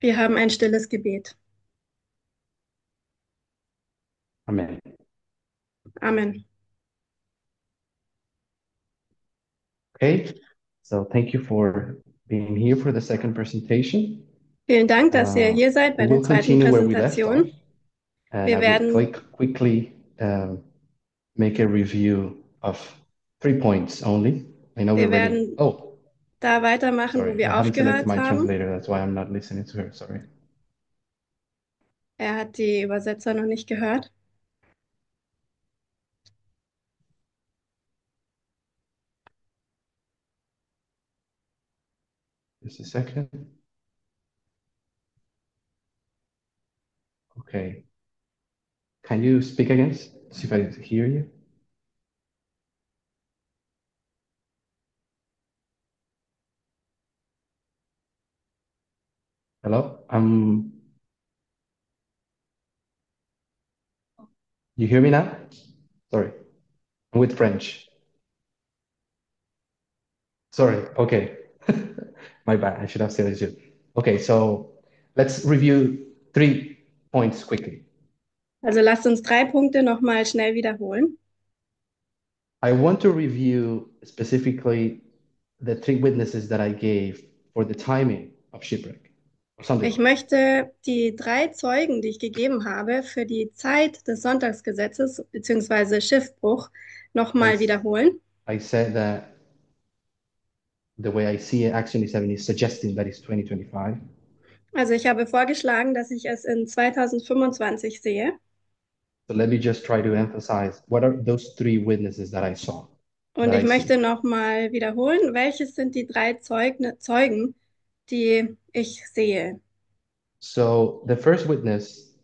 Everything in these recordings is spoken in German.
Wir haben ein stilles Gebet. Amen. Amen. Okay, so thank you for being here for the second presentation. Vielen Dank, dass ihr Uh, hier seid bei we der zweiten we Präsentation. and Wir werden- quick, quickly um, make a review of three points only. I know Wir we're ready. werden Oh, Da weitermachen, sorry, wo wir aufgehört haben. her. Er hat die Übersetzer noch nicht gehört. Just a second. Okay. Can you speak again? See if I hear you. Hello? Um, you hear me now? Sorry. I'm with French. Sorry. Okay. My bad. I should have said it. Too. Okay, so let's review three points quickly. Also lasst uns drei Punkte nochmal schnell wiederholen. I want to review specifically the three witnesses that I gave for the timing of shipwreck. Ich möchte die drei Zeugen, die ich gegeben habe, für die Zeit des Sonntagsgesetzes bzw. Schiffbruch nochmal wiederholen. I said that the way I see it, Acts 27 is suggesting that it's 2025. Also ich habe vorgeschlagen, dass ich es in 2025 sehe. So let me just try to emphasize what are those three witnesses that I saw. Und I ich see. möchte nochmal wiederholen, welches sind die drei Zeugne, Zeugen, die ich sehe. So the first witness,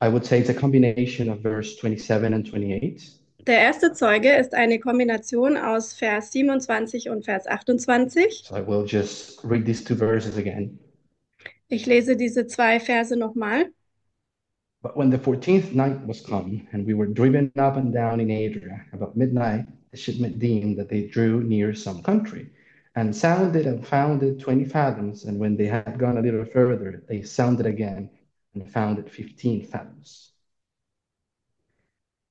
I would say it's a combination of verse 27 and 28. Der erste Zeuge ist eine Kombination aus Vers 27 und Vers 28. So I will just read these two verses again. Ich lese diese zwei Verse nochmal. But when the 14th night was come, and we were driven up and down in Adria, about midnight, the shipment deemed that they drew near some country, and sounded and found it 20 fathoms. And when they had gone a little further, they sounded again and found it 15 fathoms.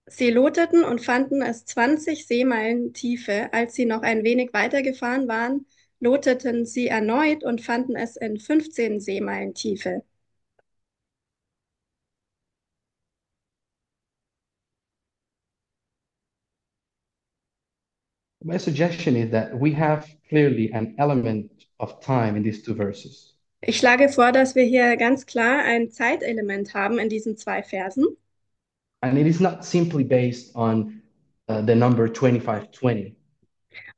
Sie loteten und fanden es 20 Seemeilen Tiefe. Als sie noch ein wenig weitergefahren waren, loteten sie erneut und fanden es in 15 Seemeilen Tiefe. My suggestion is that we have clearly an element of time in these two verses. Ich schlage vor, dass wir hier ganz klar ein Zeitelement haben in diesen zwei Versen. And it is not simply based on uh, the number 2520,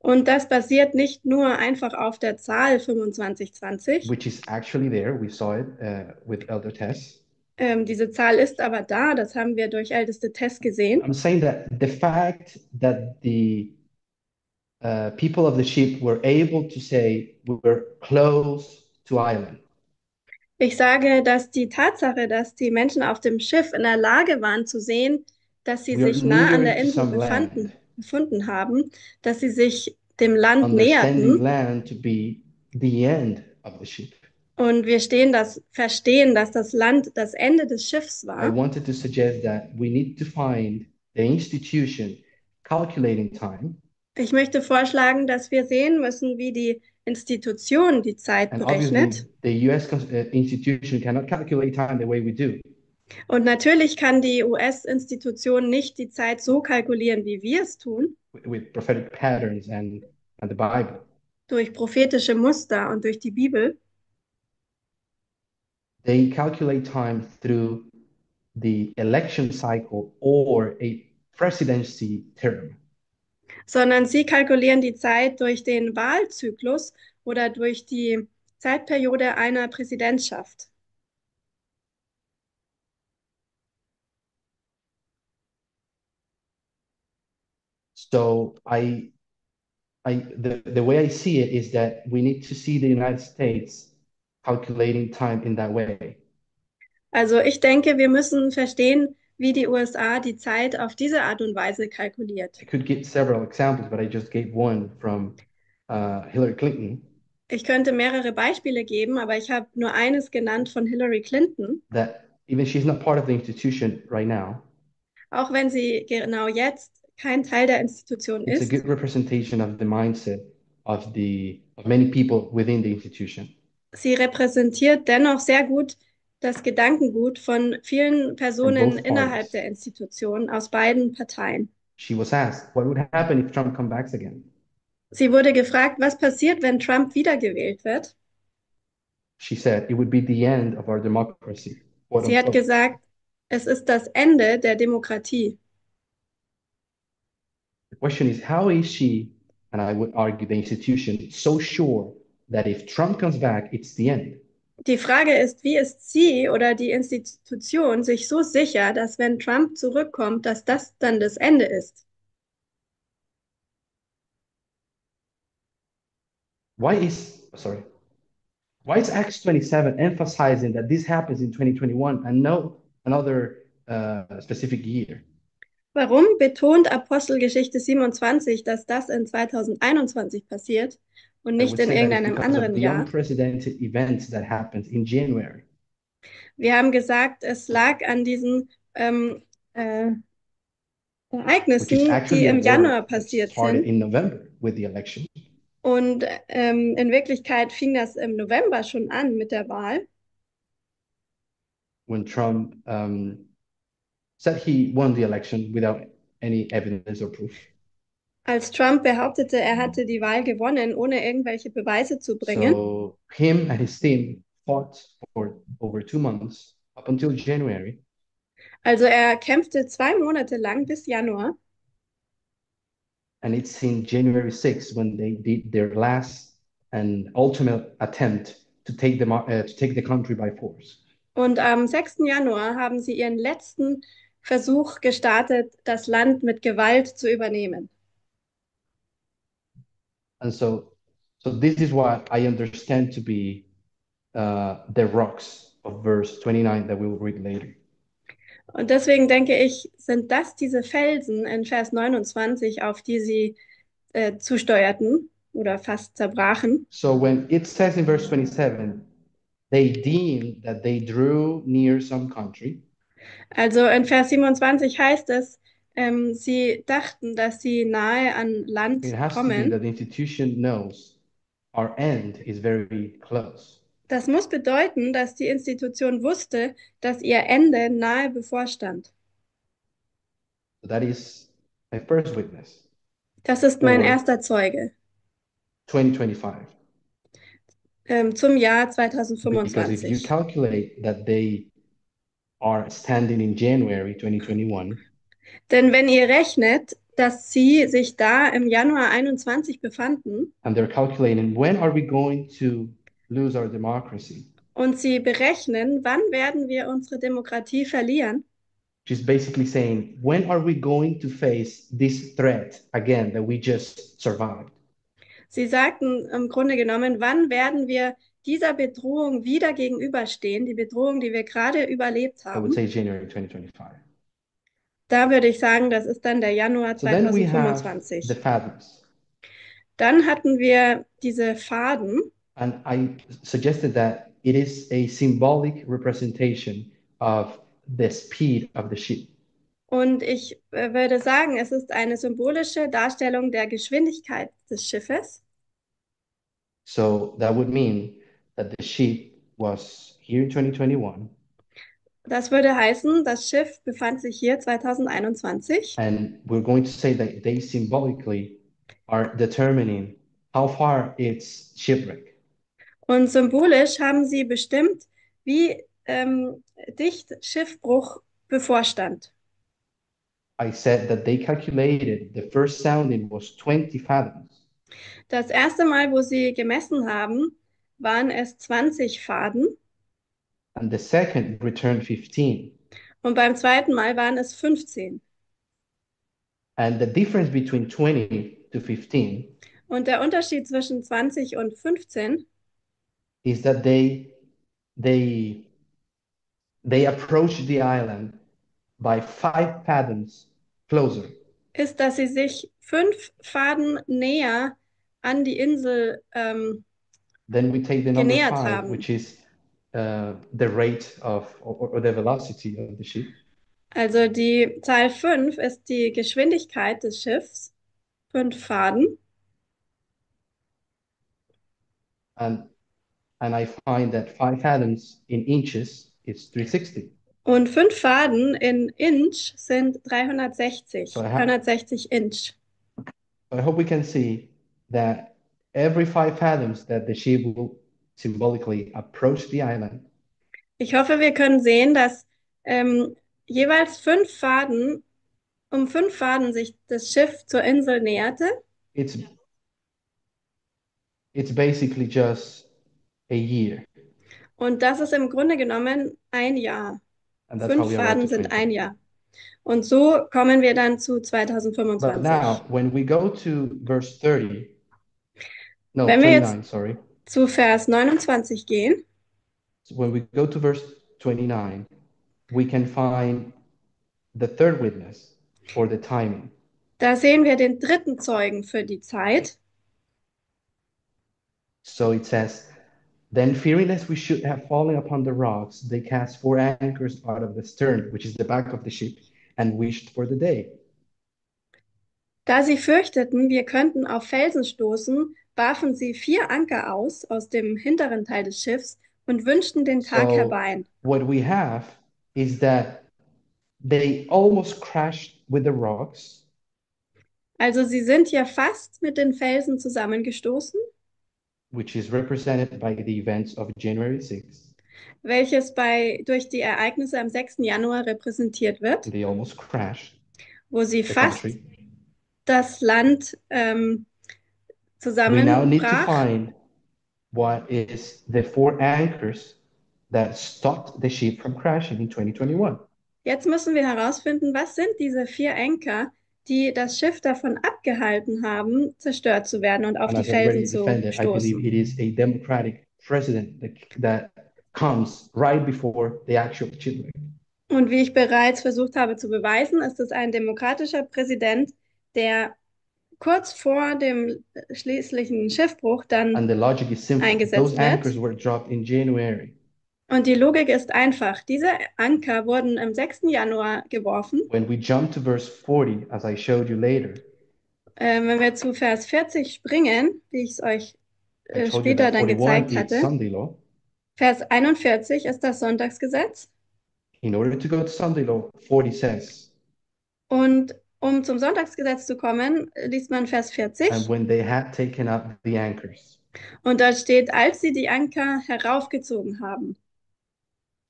Und das basiert nicht nur einfach auf der Zahl 2520. which is actually there. We saw it uh, with Elder Tess. Ähm, diese Zahl ist aber da, das haben wir durch älteste Test gesehen. I'm saying that the fact that the uh, people of the ship were able to say we were close to island, Ich sage, dass die Tatsache, dass die Menschen auf dem Schiff in der Lage waren zu sehen, dass sie we sich nah an der Insel befanden, befunden haben, dass sie sich dem Land näherten land to be the end of the ship. und wir stehen das, verstehen, dass das Land das Ende des Schiffs I war. wanted to suggest that we need to find the institution calculating time, Ich möchte vorschlagen, dass wir sehen müssen, wie die Institution die Zeit and berechnet. the US uh, institution cannot calculate time the way we do. Und natürlich kann die US-Institution nicht die Zeit so kalkulieren, wie wir es tun, with- with prophetic patterns and, and the Bible. durch prophetische Muster und durch die Bibel. They calculate time through the election cycle or a presidency term. Sondern sie kalkulieren die Zeit durch den Wahlzyklus oder durch die Zeitperiode einer Präsidentschaft. So I, I the, the way I see it is that we need to see the United States calculating time in that way. Also ich denke, wir müssen verstehen, wie die USA die Zeit auf diese Art und Weise kalkuliert. I could give several examples, but I just gave one from uh, Hillary Clinton. Ich könnte mehrere Beispiele geben, aber ich habe nur eines genannt von Hillary Clinton. that even she's not part of the institution right now, Auch wenn sie genau jetzt kein Teil der Institution it's a ist, good representation of the mindset of the of many people within the institution. sie repräsentiert dennoch sehr gut das Gedankengut von vielen Personen innerhalb der Institution aus beiden Parteien. She was asked, what would happen if Trump comes back again? Sie wurde gefragt, was passiert, wenn Trump wiedergewählt wird? She said, it would be the end of our democracy. quote Sie hat gesagt, es ist das Ende der Demokratie. The question is, how is she, and I would argue the institution, so sure that if Trump comes back, it's the end? Die Frage ist, wie ist sie oder die Institution sich so sicher, dass wenn Trump zurückkommt, dass das dann das Ende ist? Why is, sorry, why is Acts 27 emphasizing that this happens in 2021 and no another uh, specific year? Warum betont Apostelgeschichte 27, dass das in 2021 passiert und nicht in irgendeinem anderen Jahr? unprecedented events that happened in January. Wir haben gesagt, es lag an diesen ähm, äh, Ereignissen, die im Januar passiert sind. in November with the election. Und ähm, in Wirklichkeit fing das im November schon an mit der Wahl. when Trump um, said he won the election without any evidence or proof. Als Trump behauptete, er hatte die Wahl gewonnen, ohne irgendwelche Beweise zu bringen. So him and his team fought for over two months up until January, Also er kämpfte zwei Monate lang bis Januar. and it's in January 6th when they did their last and ultimate attempt to take the uh, to take the country by force. Und am 6. Januar haben sie ihren letzten Versuch gestartet, das Land mit Gewalt zu übernehmen. And so, so this is what I understand to be uh, the rocks of verse 29 that we will read later. Und deswegen denke ich, sind das diese Felsen in Vers 29, auf die sie äh, zusteuerten oder fast zerbrachen. So when it says in verse 27, they deemed that they drew near some country, Also in Vers 27 heißt es, ähm, sie dachten, dass sie nahe an Land it has to be kommen. that the institution knows our end is very close. Das muss bedeuten, dass die Institution wusste, dass ihr Ende nahe bevorstand. That is my first witness, Das ist mein Or- erster Zeuge 2025. ähm, zum Jahr Because if you 2025. calculate that they are standing in January 2021, Denn wenn ihr rechnet, dass sie sich da im Januar 21 befanden and they're calculating when are we going to lose our democracy, und sie berechnen, wann werden wir unsere Demokratie verlieren, She's basically saying, when are we going to face this threat again that we just survived? sie sagten im Grunde genommen, wann werden wir dieser Bedrohung wieder gegenüberstehen, die Bedrohung, die wir gerade überlebt I would haben. say January 2025. Da würde ich sagen, das ist dann der Januar So then we have 2025. the fathoms. Dann hatten wir diese Faden And I suggested that it is a symbolic representation of the speed of the ship. und ich äh, würde sagen, es ist eine symbolische Darstellung der Geschwindigkeit des Schiffes. So that would mean that the ship was here in 2021 Das würde heißen, das Schiff befand sich hier 2021 and we're going to say that they symbolically are determining how far it's shipwreck. und symbolisch haben sie bestimmt, wie ähm, dicht Schiffbruch bevorstand. I said that they calculated the first sounding was 20 fathoms. Das erste Mal, wo sie gemessen haben, waren es 20 Faden And the second returned 15. und beim zweiten Mal waren es 15. And the difference between 20 to 15 Und der Unterschied zwischen 20 und 15 is that they they they approached the island by five fathoms closer. ist, dass sie sich fünf Faden näher an die Insel ähm, then we take the number genähert five, haben. which is uh, the rate of or, or the velocity of the ship. Also die Zahl 5 ist die Geschwindigkeit des Schiffs, fünf Faden. And and I find that five fathoms in inches is 360. Und fünf Faden in Inch sind 360, So I have- 360 Inch. I hope we can see that every five fathoms that the ship will symbolically approach the island, Ich hoffe, wir können sehen, dass ähm, jeweils fünf Faden, um fünf Faden sich das Schiff zur Insel näherte. it's it's basically just a year. Und das ist im Grunde genommen ein Jahr. Fünf Faden sind 20. ein Jahr. Und so kommen wir dann zu But 2025. now, when we go to verse 30, no, Wenn wir jetzt- 29, sorry. Zu Vers 29 gehen, So when we go to verse 29, we can find the third witness for the timing. da sehen wir den dritten Zeugen für die Zeit. So it says, Then fearing lest we should have fallen upon the rocks, they cast four anchors out of the stern, which is the back of the ship, and wished for the day. Da sie fürchteten, wir könnten auf Felsen stoßen, warfen sie vier Anker aus aus dem hinteren Teil des Schiffs und wünschten den Tag So- herbei. What we have is that they almost crashed with the rocks, Also sie sind hier fast mit den Felsen zusammengestoßen, which is represented by the events of January 6th. welches bei, durch die Ereignisse am 6. Januar repräsentiert wird, They almost crashed wo sie fast country. das Land ähm, We now need to find what is the four anchors that stopped the ship from crashing in 2021. Jetzt müssen wir herausfinden, was sind diese vier Anker, die das Schiff davon abgehalten haben, zerstört zu werden und auf And die Felsen zu defended, I believe stoßen. it is a democratic president that, that comes right before the actual shipwreck. Und wie ich bereits versucht habe zu beweisen, ist es ein demokratischer Präsident, der kurz vor dem schließlichen Schiffbruch dann, And the logic is simple. Eingesetzt Those wird. anchors were dropped in January und die Logik ist einfach, diese Anker wurden am 6. Januar geworfen. when we jump to verse 40, as I showed you later. Ähm, wenn wir zu Vers 40 springen, wie ich es euch I äh, told you später that dann 41 gezeigt is hatte. Sunday law. Vers 41 ist das Sonntagsgesetz. In order to go to Sunday law, 40 says, Und um zum Sonntagsgesetz zu kommen, liest man Vers 40. and when they had taken up the anchors. Und dort steht, als sie die Anker heraufgezogen haben.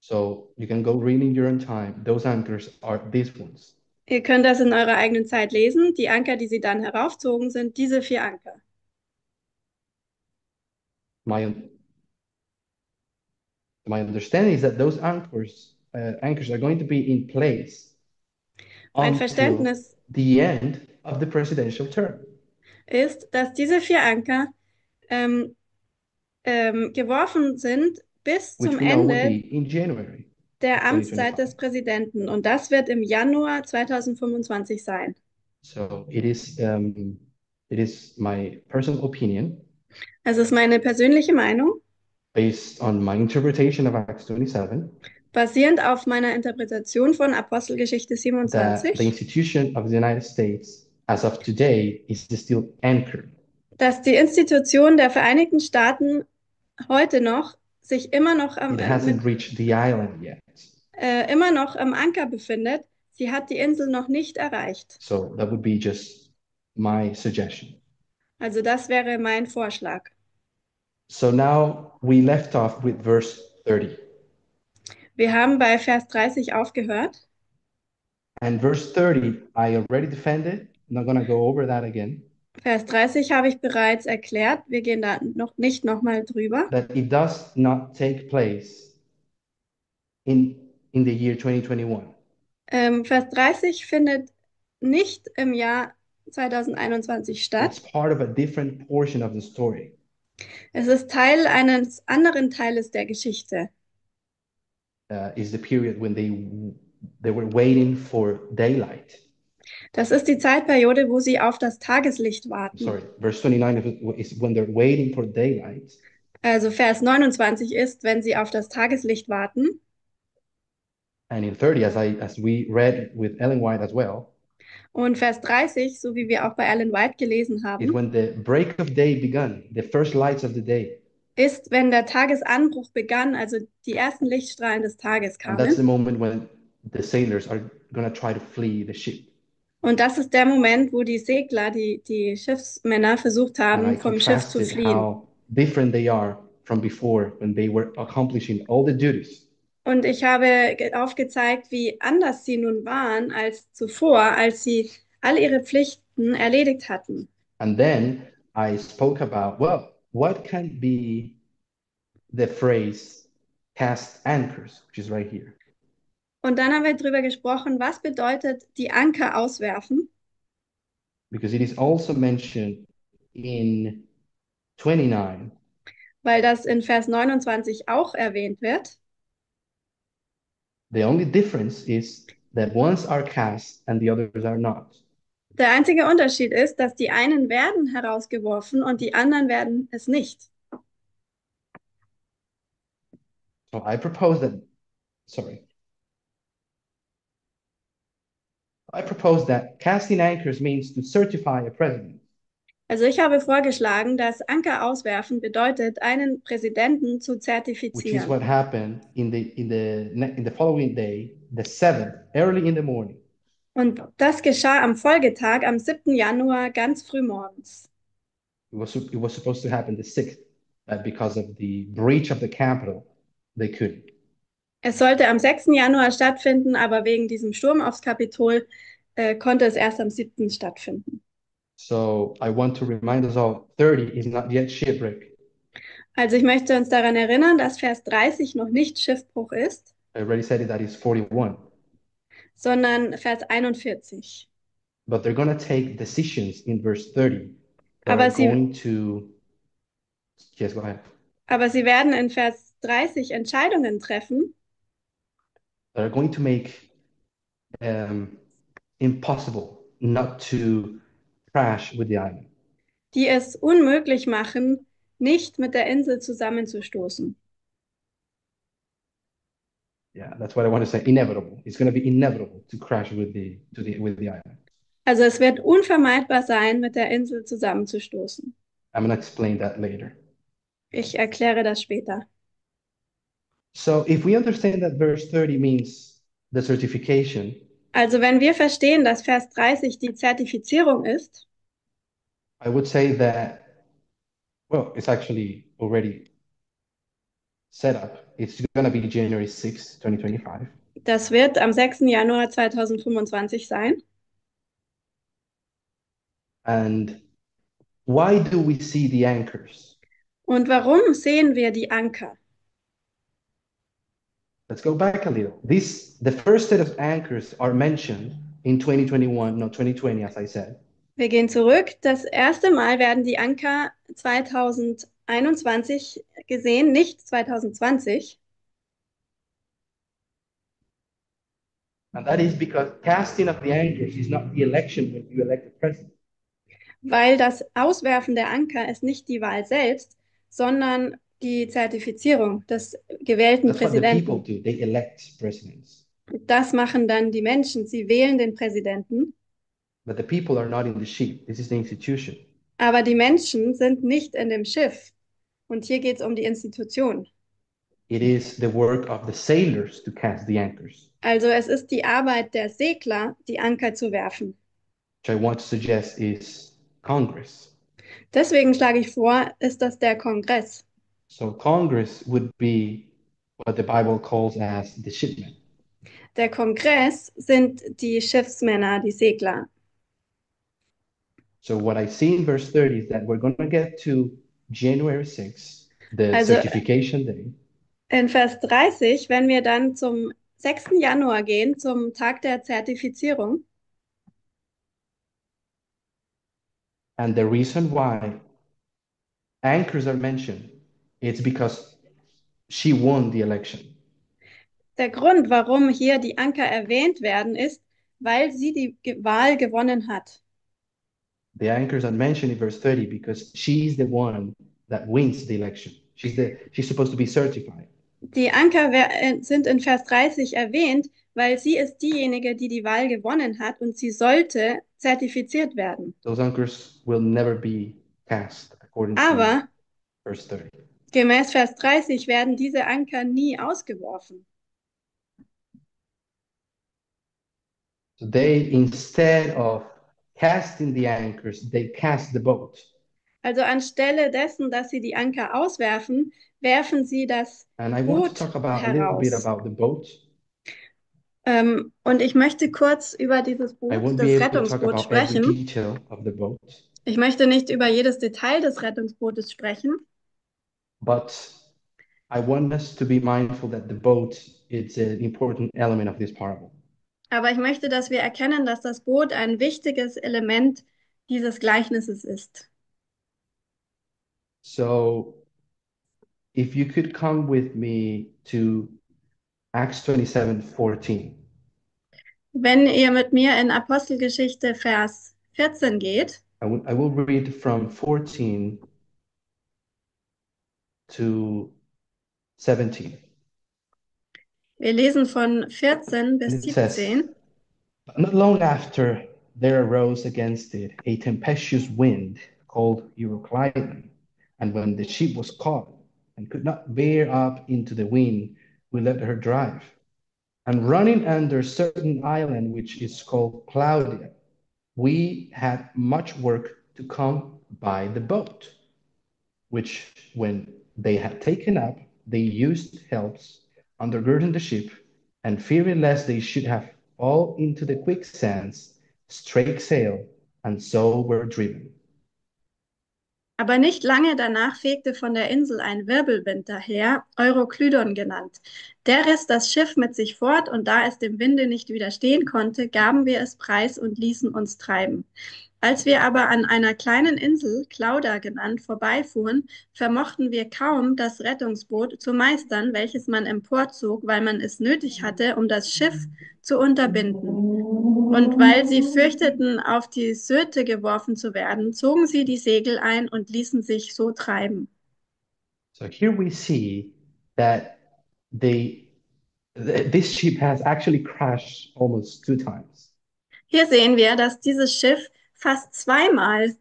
So you can go read in your own time. Those anchors are these ones. Ihr könnt das in eurer eigenen Zeit lesen. Die Anker, die sie dann heraufzogen, sind diese vier Anker. My my understanding is that those anchors uh, anchors are going to be in place Mein Verständnis the end of the presidential term. ist, dass diese vier Anker ähm, ähm, geworfen sind bis zum Ende January. der Amtszeit 2025. des Präsidenten. Und das wird im Januar 2025 sein. So it is um, it is my personal opinion Also ist meine persönliche Meinung, based on my interpretation of Acts 27 basierend auf meiner Interpretation von Apostelgeschichte that the 27, institution of the United States as of today is still anchored. dass die Institution der Vereinigten Staaten heute noch sich immer noch am, It äh, hasn't mit, reached the island yet. äh, immer noch am Anker befindet. Sie hat die Insel noch nicht erreicht. So that would be just my suggestion. Also das wäre mein Vorschlag. So now we left off with verse 30. Wir haben bei Vers 30 aufgehört. And verse 30, I already defended. I'm not going to go over that again. Vers 30 habe ich bereits erklärt. Wir gehen da noch nicht nochmal drüber. That it does not take place in, in the year 2021. Ähm, Vers 30 findet nicht im Jahr 2021 statt. It's part of a different portion of the story. Es ist Teil eines anderen Teiles der Geschichte. Uh, is the period when they they were waiting for daylight. Das ist die Zeitperiode, wo sie auf das Tageslicht warten. Sorry, verse 29 is- is when they're waiting for daylight. Also Vers 29 ist, wenn sie auf das Tageslicht warten. And in 30, as I as we read with Ellen White as well, Und Vers 30, so wie wir auch bei Ellen White gelesen is haben, when the break of day begun, the first lights of the day. Ist, wenn der Tagesanbruch begann, also die ersten Lichtstrahlen des Tages And that's the kamen. moment when the sailors are going to try to flee the ship. Und das ist der Moment, wo die Segler, die, die Schiffsmänner versucht And I haben, vom Schiff zu contrasted fliehen. how different they are from before when they were accomplishing all the duties. Und ich habe ge- aufgezeigt, wie anders sie nun waren als zuvor, als sie all ihre Pflichten erledigt hatten. And then I spoke about, well, what can be the phrase cast anchors, which is right here. Und dann haben wir darüber gesprochen, was bedeutet die Anker auswerfen? Because it is also mentioned in 29 Weil das in Vers 29 auch erwähnt wird. The only difference is that ones are cast and the others are not. Der einzige Unterschied ist, dass die einen werden herausgeworfen und die anderen werden es nicht. So I propose that, sorry. I propose that casting anchors means to certify a president. Also ich habe vorgeschlagen, dass Anker auswerfen bedeutet, einen Präsidenten zu which is zertifizieren. what happened in the in the in the following day, the seventh, early in the morning. Und das geschah am Folgetag, am 7. Januar, ganz früh morgens. It was it was supposed to happen the sixth, but because of the breach of the Capitol, they couldn't. Es sollte am 6. Januar stattfinden, aber wegen diesem Sturm aufs Kapitol äh, konnte es erst am 7. stattfinden. So I want to remind us all: thirty is not yet shipwreck. Also ich möchte uns daran erinnern, dass Vers 30 noch nicht Schiffbruch ist, I already said it. That is forty-one. Sondern Vers 41. But they're going to take decisions in verse thirty that Aber are sie- going to. Yes. Aber sie werden in Vers 30 Entscheidungen treffen, That are going to make um, impossible not to crash with the island. die es unmöglich machen, nicht mit der Insel zusammenzustoßen. Yeah, that's what I want to say. Inevitable. It's going to be inevitable to crash with the to the with the island. Also es wird unvermeidbar sein, mit der Insel zusammenzustoßen. I'm going to explain that later. Ich erkläre das später. So if we understand that verse 30 means the certification, Also wenn wir verstehen, dass Vers 30 die Zertifizierung ist, I would say that well, it's actually already set up. It's going to be January 6, 2025. das wird am 6. Januar 2025 sein. And why do we see the anchors? Und warum sehen wir die Anker? Let's go back a little. This the first set of anchors are mentioned in 2021, no 2020, as I said. Wir gehen zurück. Das erste Mal werden die Anker 2021 gesehen, nicht 2020. And that is because casting of the anchors is not the election when you elect a president. Weil das Auswerfen der Anker ist nicht die Wahl selbst, sondern die Zertifizierung des gewählten That's Präsidenten. Das machen dann die Menschen. Sie wählen den Präsidenten, But the people are not in the ship. This is the institution. aber die Menschen sind nicht in dem Schiff. Und hier geht es um die Institution. It is the work of the sailors to cast the anchors, Also es ist die Arbeit der Segler, die Anker zu werfen. which I want to suggest is Congress. Deswegen schlage ich vor, ist das der Kongress. So Congress would be what the Bible calls as the shipmen. Der Kongress sind die Schiffsmänner, die Segler. So what I see in verse 30 is that we're going to get to January 6th, the Also- certification day. In Vers 30, wenn wir dann zum 6. Januar gehen, zum Tag der Zertifizierung, And the reason why anchors are mentioned, it's because she won the election. der Grund, warum hier die Anker erwähnt werden, ist, weil sie die Wahl gewonnen hat. The anchors are mentioned in verse 30 because she's the one that wins the election. She's the she's supposed to be certified. Die Anker äh, sind in Vers 30 erwähnt, weil sie ist diejenige, die die Wahl gewonnen hat und sie sollte zertifiziert werden. Those anchors will never be cast according to Aber verse 30. gemäß Vers 30 werden diese Anker nie ausgeworfen. So they instead of casting the anchors, they cast the boat. Also anstelle dessen, dass sie die Anker auswerfen, werfen sie das And I want to Boot talk about a little bit heraus. about the boat. Ähm, und ich möchte kurz über dieses Boot, I won't das be able to talk Rettungsboot every sprechen. detail of the boat, Ich möchte nicht über jedes Detail des Rettungsbootes sprechen, but I want us to be mindful that the boat is an important element of this parable. Aber ich möchte, dass wir erkennen, dass das Boot ein wichtiges Element dieses Gleichnisses ist. So if you could come with me to Acts 27, 14. Wenn ihr mit mir in Apostelgeschichte Vers 14 geht, I will, I will read from 14 to 17. Wir lesen von 14 bis it says, 17. Not long after, there arose against it a tempestuous wind called Euroclydon. And when the ship was caught and could not bear up into the wind, we let her drive. And running under a certain island which is called Claudia, we had much work to come by the boat, which when they had taken up, they used helps undergirding the ship, and fearing lest they should have fall into the quicksands, strake sail, and so were driven. Aber nicht lange danach fegte von der Insel ein Wirbelwind daher, Euroklydon genannt. Der riss das Schiff mit sich fort, und da es dem Winde nicht widerstehen konnte, gaben wir es preis und ließen uns treiben. Als wir aber an einer kleinen Insel, Clauda genannt, vorbeifuhren, vermochten wir kaum, das Rettungsboot zu meistern, welches man emporzog, weil man es nötig hatte, um das Schiff zu unterbinden. Und weil sie fürchteten, auf die Syrte geworfen zu werden, zogen sie die Segel ein und ließen sich so treiben. So here we see that they th- this ship has actually crashed almost two times. Hier sehen wir, dass dieses Schiff fast zweimal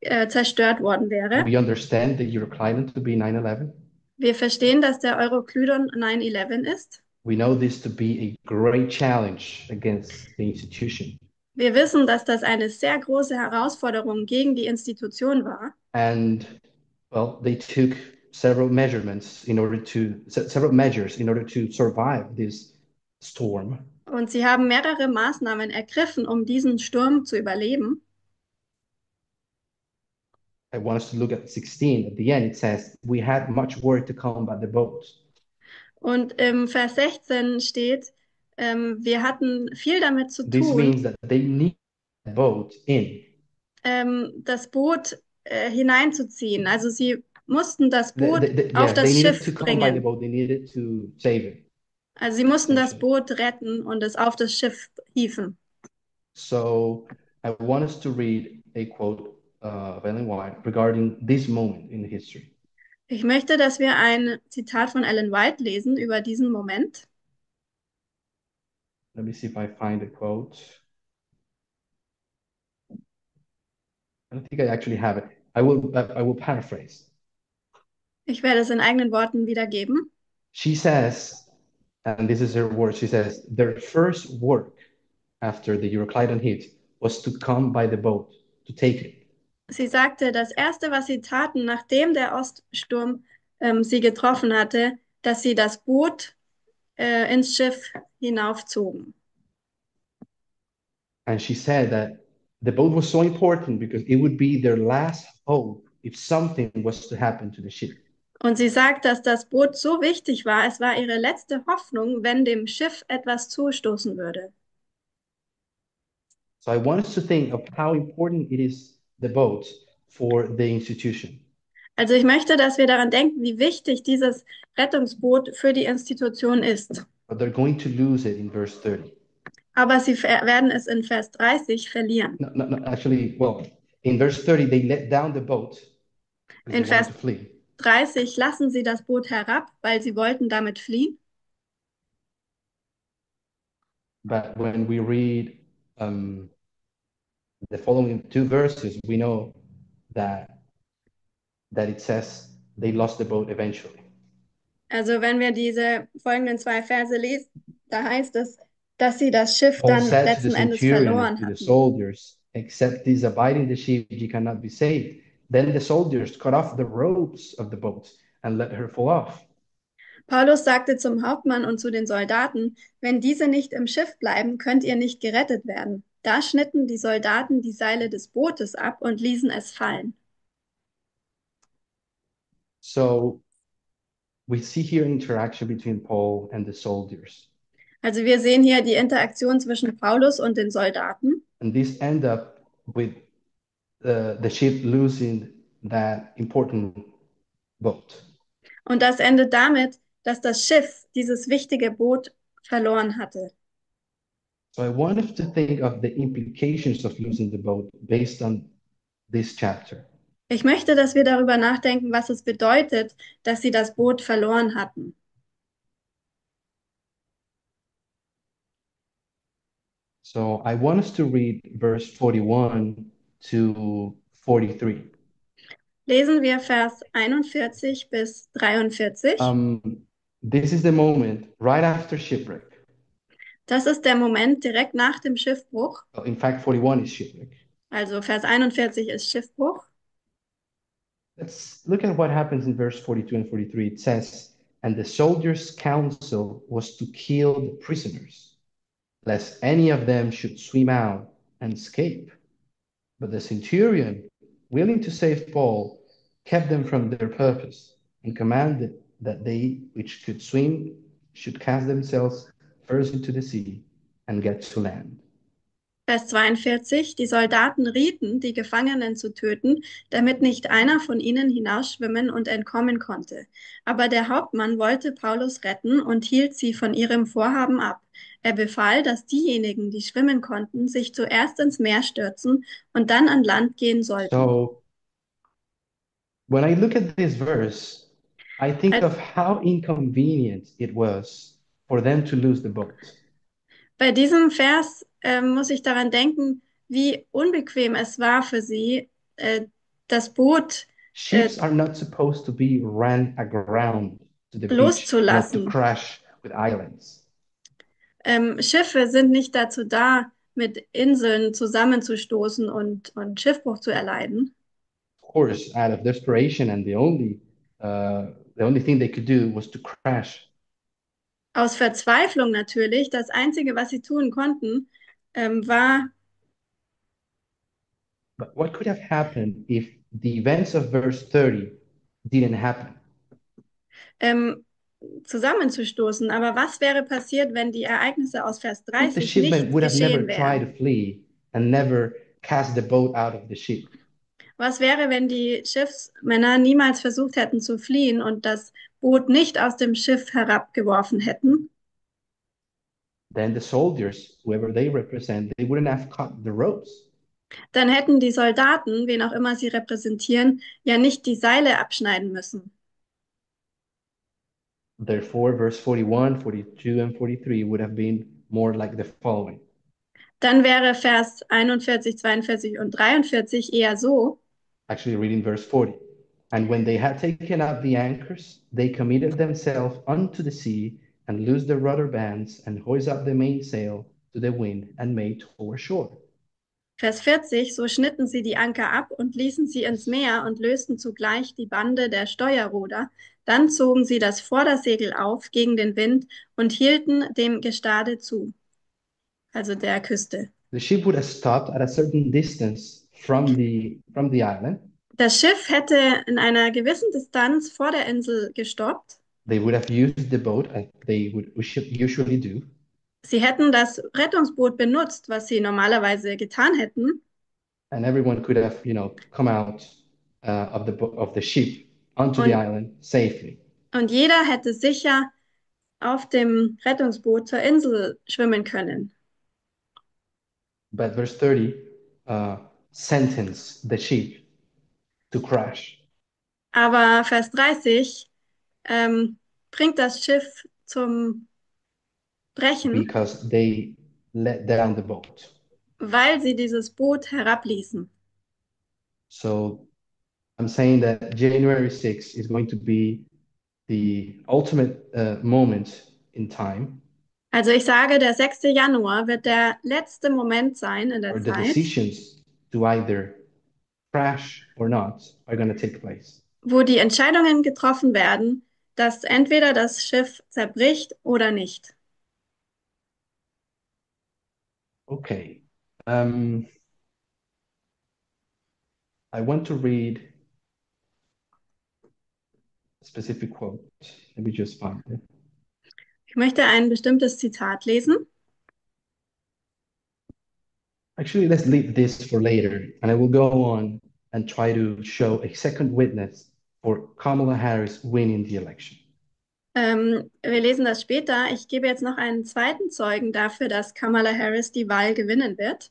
äh, zerstört worden wäre. We understand the Euroclydon to be 9/11. Wir verstehen, dass der Euroklydon 9-11 ist. We know this to be a great challenge against the institution. Wir wissen, dass das eine sehr große Herausforderung gegen die Institution war. And well, they took several measurements in order to se- several measures in order to survive this storm. Und sie haben mehrere Maßnahmen ergriffen, um diesen Sturm zu überleben. I want us to look at 16. At the end, it says, We had much work to come by the boat. Und im Vers 16 steht, ähm, wir hatten viel damit zu This tun, means that they need a boat in. ähm, das Boot äh, hineinzuziehen. Also sie mussten das Boot they- they- auf yeah, das Schiff the bringen. boat. They needed to save it. Also sie mussten das. Boot retten und es auf das Schiff hieven. So I want us to read a quote uh, Ellen White regarding this moment in history. Ich möchte, dass wir ein Zitat von Ellen White lesen über diesen Moment. Let me see if I find a quote. I don't think I actually have it. I will I will paraphrase. Ich werde es in eigenen Worten wiedergeben. She says, and this is her word, she says, their first work after the Euroclydon hit was to come by the boat, to take it. Sie sagte, das Erste, was sie taten, nachdem der Oststurm ähm, sie getroffen hatte, dass sie das Boot äh, ins Schiff hinaufzogen. And she said that the boat was so important because it would be their last hope if something was to happen to the ship. Und sie sagt, dass das Boot so wichtig war, es war ihre letzte Hoffnung, wenn dem Schiff etwas zustoßen würde. So I want us to think of how important it is, the boat, for the institution. Also ich möchte, dass wir daran denken, wie wichtig dieses Rettungsboot für die Institution ist. But they're going to lose it in verse 30. Aber sie werden es in Vers 30 verlieren. No, no, no, actually, well, in verse 30, they let down the boat In Vers- to flee. 30 lassen sie das Boot herab, weil sie wollten damit fliehen. But when we read um, the following two verses, we know that that it says they lost the boat eventually. Also wenn wir diese folgenden zwei Verse lesen, da heißt es, dass sie das Schiff Paul dann letzten Endes verloren to the soldiers, except these abide in the ship, ye cannot be saved. Then the soldiers cut off the ropes of the boat and let her fall off. Paulus sagte zum Hauptmann und zu den Soldaten, wenn diese nicht im Schiff bleiben, könnt ihr nicht gerettet werden. Da schnitten die Soldaten die Seile des Bootes ab und ließen es fallen. So we see here interaction between Paul and the soldiers. Also wir sehen hier die Interaktion zwischen Paulus und den Soldaten. And this end up with uh, the ship losing that important boat. Und das endet damit, dass das Schiff dieses wichtige Boot verloren hatte. So I wanted to think of the implications of losing the boat based on this chapter. Ich möchte, dass wir darüber nachdenken, was es bedeutet, dass sie das Boot verloren hatten. So I want us to read verse 41 to 43. Lesen wir Vers 41 bis 43. Um, this is the moment right after shipwreck. Das ist der Moment direkt nach dem Schiffbruch. In fact, 41 is shipwreck. Also Vers 41 ist Schiffbruch. Let's look at what happens in verse 42 and 43. It says, And the soldiers' counsel was to kill the prisoners, lest any of them should swim out and escape. But the centurion, willing to save Paul, kept them from their purpose and commanded that they which could swim should cast themselves first into the sea and get to land. Vers 42. Die Soldaten rieten, die Gefangenen zu töten, damit nicht einer von ihnen hinausschwimmen und entkommen konnte. Aber der Hauptmann wollte Paulus retten und hielt sie von ihrem Vorhaben ab. Er befahl, dass diejenigen, die schwimmen konnten, sich zuerst ins Meer stürzen und dann an Land gehen sollten. So when I look at this verse, I think I- of how inconvenient it was for them to lose the boat. Bei diesem Vers ähm, muss ich daran denken, wie unbequem es war für sie, äh, das Boot Ships are not supposed to be ran aground to the beach, not to Loszulassen. crash with islands. Ähm, Schiffe sind nicht dazu da, mit Inseln zusammenzustoßen und, und Schiffbruch zu erleiden. Of course, out of desperation, and the only uh, the only thing they could do was to crash. Aus Verzweiflung natürlich. Das Einzige, was sie tun konnten, ähm, war, But what could have happened if the events of verse 30 didn't happen? ähm, zusammenzustoßen. Aber was wäre passiert, wenn die Ereignisse aus Vers If the 30 nicht would have never geschehen tried wären? to flee and never cast the boat out of the ship. Was wäre, wenn die Schiffsmänner niemals versucht hätten zu fliehen und das Boot nicht aus dem Schiff herabgeworfen hätten? Then the soldiers, whoever they represent, they wouldn't have cut the ropes. Dann hätten die Soldaten, wen auch immer sie repräsentieren, ja nicht die Seile abschneiden müssen. Therefore, verse 41, 42, and 43 would have been more like the following. Dann wäre Vers 41, 42 und 43 eher so, Actually, reading verse 40. And when they had taken up the anchors, they committed themselves unto the sea and loosed the rudder bands and hoised up the mainsail to the wind and made toward shore. Vers 40, so schnitten sie die Anker ab und ließen sie ins Meer und lösten zugleich die Bande der Steuerruder. Dann zogen sie das Vordersegel auf gegen den Wind und hielten dem Gestade zu, also der Küste. The ship would have stopped at a certain distance from the from the island. Das Schiff hätte in einer gewissen Distanz vor der Insel gestoppt. They would have used the boat like they would usually do. Sie hätten das Rettungsboot benutzt, was sie normalerweise getan hätten. and everyone could have, you know, come out uh, of the of the ship onto the Und- island safely. Und jeder hätte sicher auf dem Rettungsboot zur Insel schwimmen können. But verse 30 uh, sentenced the ship to crash. Aber Vers 30 ähm, bringt das Schiff zum Brechen, because they let down the boat. weil sie dieses Boot herabließen. So I'm saying that January 6th is going to be the ultimate uh, moment in time Also ich sage, der 6. Januar wird der letzte Moment sein in der Zeit, decisions to either crash or not are going to take place. wo die Entscheidungen getroffen werden, dass entweder das Schiff zerbricht oder nicht. Okay. Um, I want to read a specific quote. Let me just find it. Ich möchte ein bestimmtes Zitat lesen. Actually, let's leave this for later, and I will go on and try to show a second witness for Kamala Harris winning the election. Ähm, wir lesen das später. Ich gebe jetzt noch einen zweiten Zeugen dafür, dass Kamala Harris die Wahl gewinnen wird.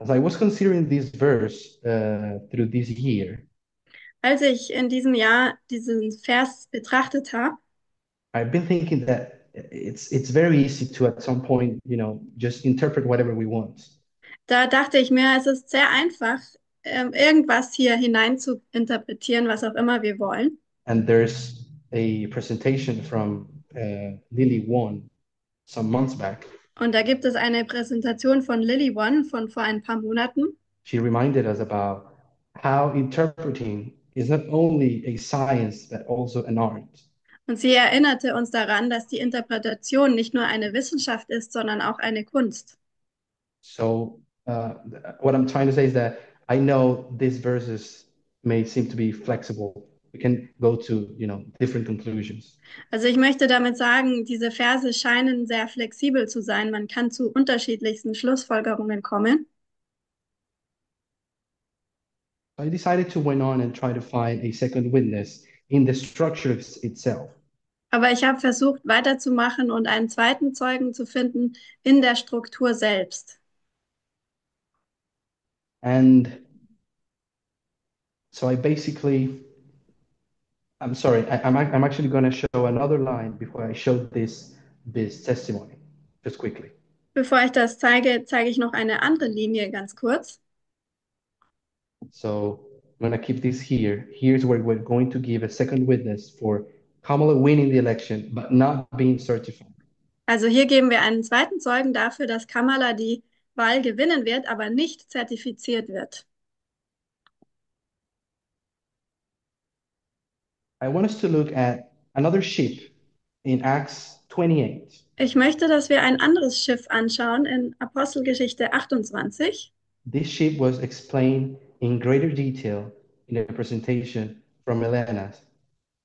As I was considering this verse uh, through this year, Als ich in diesem Jahr diesen Vers betrachtet habe, I've been thinking that it's it's very easy to at some point, you know, just interpret whatever we want. Da dachte ich mir, es ist sehr einfach, ähm, irgendwas hier hinein zu interpretieren, was auch immer wir wollen. And there's a presentation from uh, Lily Won some months back. Und da gibt es eine Präsentation von Lily One von vor ein paar Monaten. She reminded us about how interpreting is not only a science but also an art. Und sie erinnerte uns daran, dass die Interpretation nicht nur eine Wissenschaft ist, sondern auch eine Kunst. So uh, what I'm trying to say is that I know these verses may seem to be flexible. We can go to, you know, different conclusions. Also ich möchte damit sagen, diese Verse scheinen sehr flexibel zu sein. Man kann zu unterschiedlichsten Schlussfolgerungen kommen. I decided to went on and try to find a second witness in the structure itself. Aber ich habe versucht, weiterzumachen und einen zweiten Zeugen zu finden in der Struktur selbst. And so I basically, I'm sorry, I, I'm, I'm actually going to show another line before I show this, this testimony, just quickly. Bevor ich das zeige, zeige ich noch eine andere Linie ganz kurz. So I'm going to keep this here. Here's where we're going to give a second witness for Kamala winning the election, but not being certified. Also hier geben wir einen zweiten Zeugen dafür, dass Kamala die Wahl gewinnen wird, aber nicht zertifiziert wird. I want us to look at another ship in Acts 28. Ich möchte, dass wir ein anderes Schiff anschauen in Apostelgeschichte 28. This ship was explained in greater detail in a presentation from Elena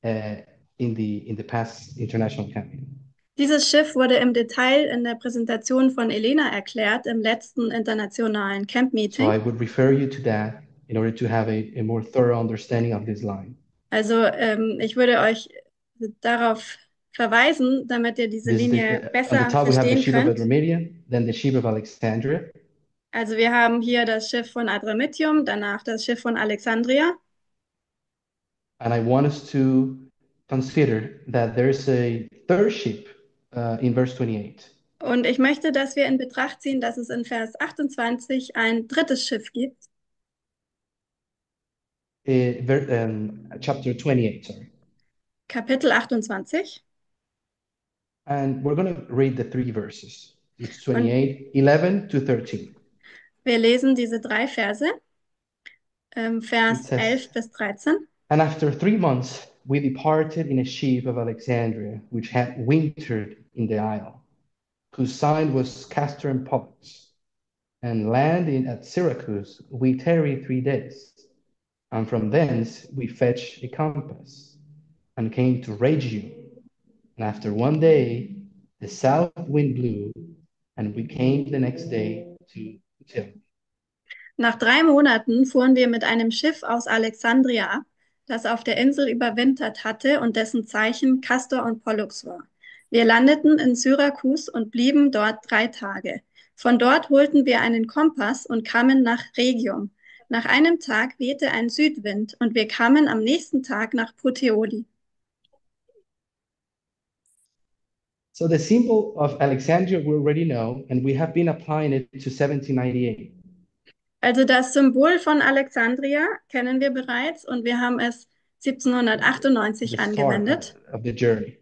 uh, in the in the past international campaign. Dieses Schiff wurde im Detail in der Präsentation von Elena erklärt im letzten internationalen Camp So I Meeting. would refer you to that in order to have a, a more thorough understanding of this line. Also ähm, ich würde euch darauf verweisen, damit ihr diese This Linie the besser verstehen könnt. The Also wir haben hier das Schiff von Adramyttium, danach das Schiff von Alexandria. and I want us to consider that there is a third ship in verse 28. Und ich möchte, dass wir in Betracht ziehen, dass es in Vers 28 ein drittes Schiff gibt. Uh, ver- um, chapter 28, sorry. Kapitel 28. And we're going to read the three verses. It's 28, 11 to 13. Wir lesen diese drei Verse, ähm, Vers says- 11 bis 13. And after three months, we departed in a ship of Alexandria, which had wintered in the isle, whose sign was Castor and Pollux. And landing at Syracuse, we tarried three days. And from thence we fetched a compass and came to Rhegium. And after one day, the south wind blew, and we came the next day to Puteoli. Nach drei Monaten fuhren wir mit einem Schiff aus Alexandria ab, das auf der Insel überwintert hatte und dessen Zeichen Castor und Pollux war. Wir landeten in Syrakus und blieben dort drei Tage. Von dort holten wir einen Kompass und kamen nach Rhegium. Nach einem Tag wehte ein Südwind und wir kamen am nächsten Tag nach Puteoli. So the symbol of Alexandria we already know, and we have been applying it to 1798. Also das Symbol von Alexandria kennen wir bereits und wir haben es 1798 the angewendet. of the journey.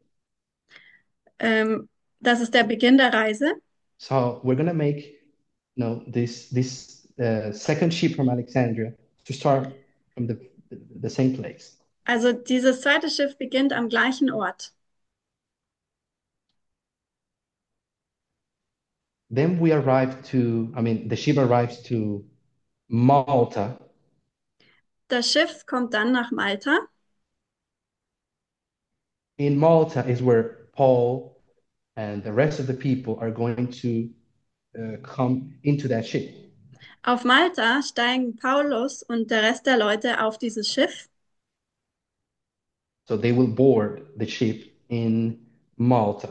Ähm, das ist der Beginn der Reise. So we're gonna make, you know, this this uh, second ship from Alexandria to start from the the same place. Also dieses zweite Schiff beginnt am gleichen Ort. Then we arrive to, I mean, the ship arrives to Malta, Das Schiff kommt dann nach Malta. in Malta is where Paul and the rest of the people are going to uh, come into that ship. Auf Malta steigen Paulus und der Rest der Leute auf dieses Schiff. So they will board the ship in Malta.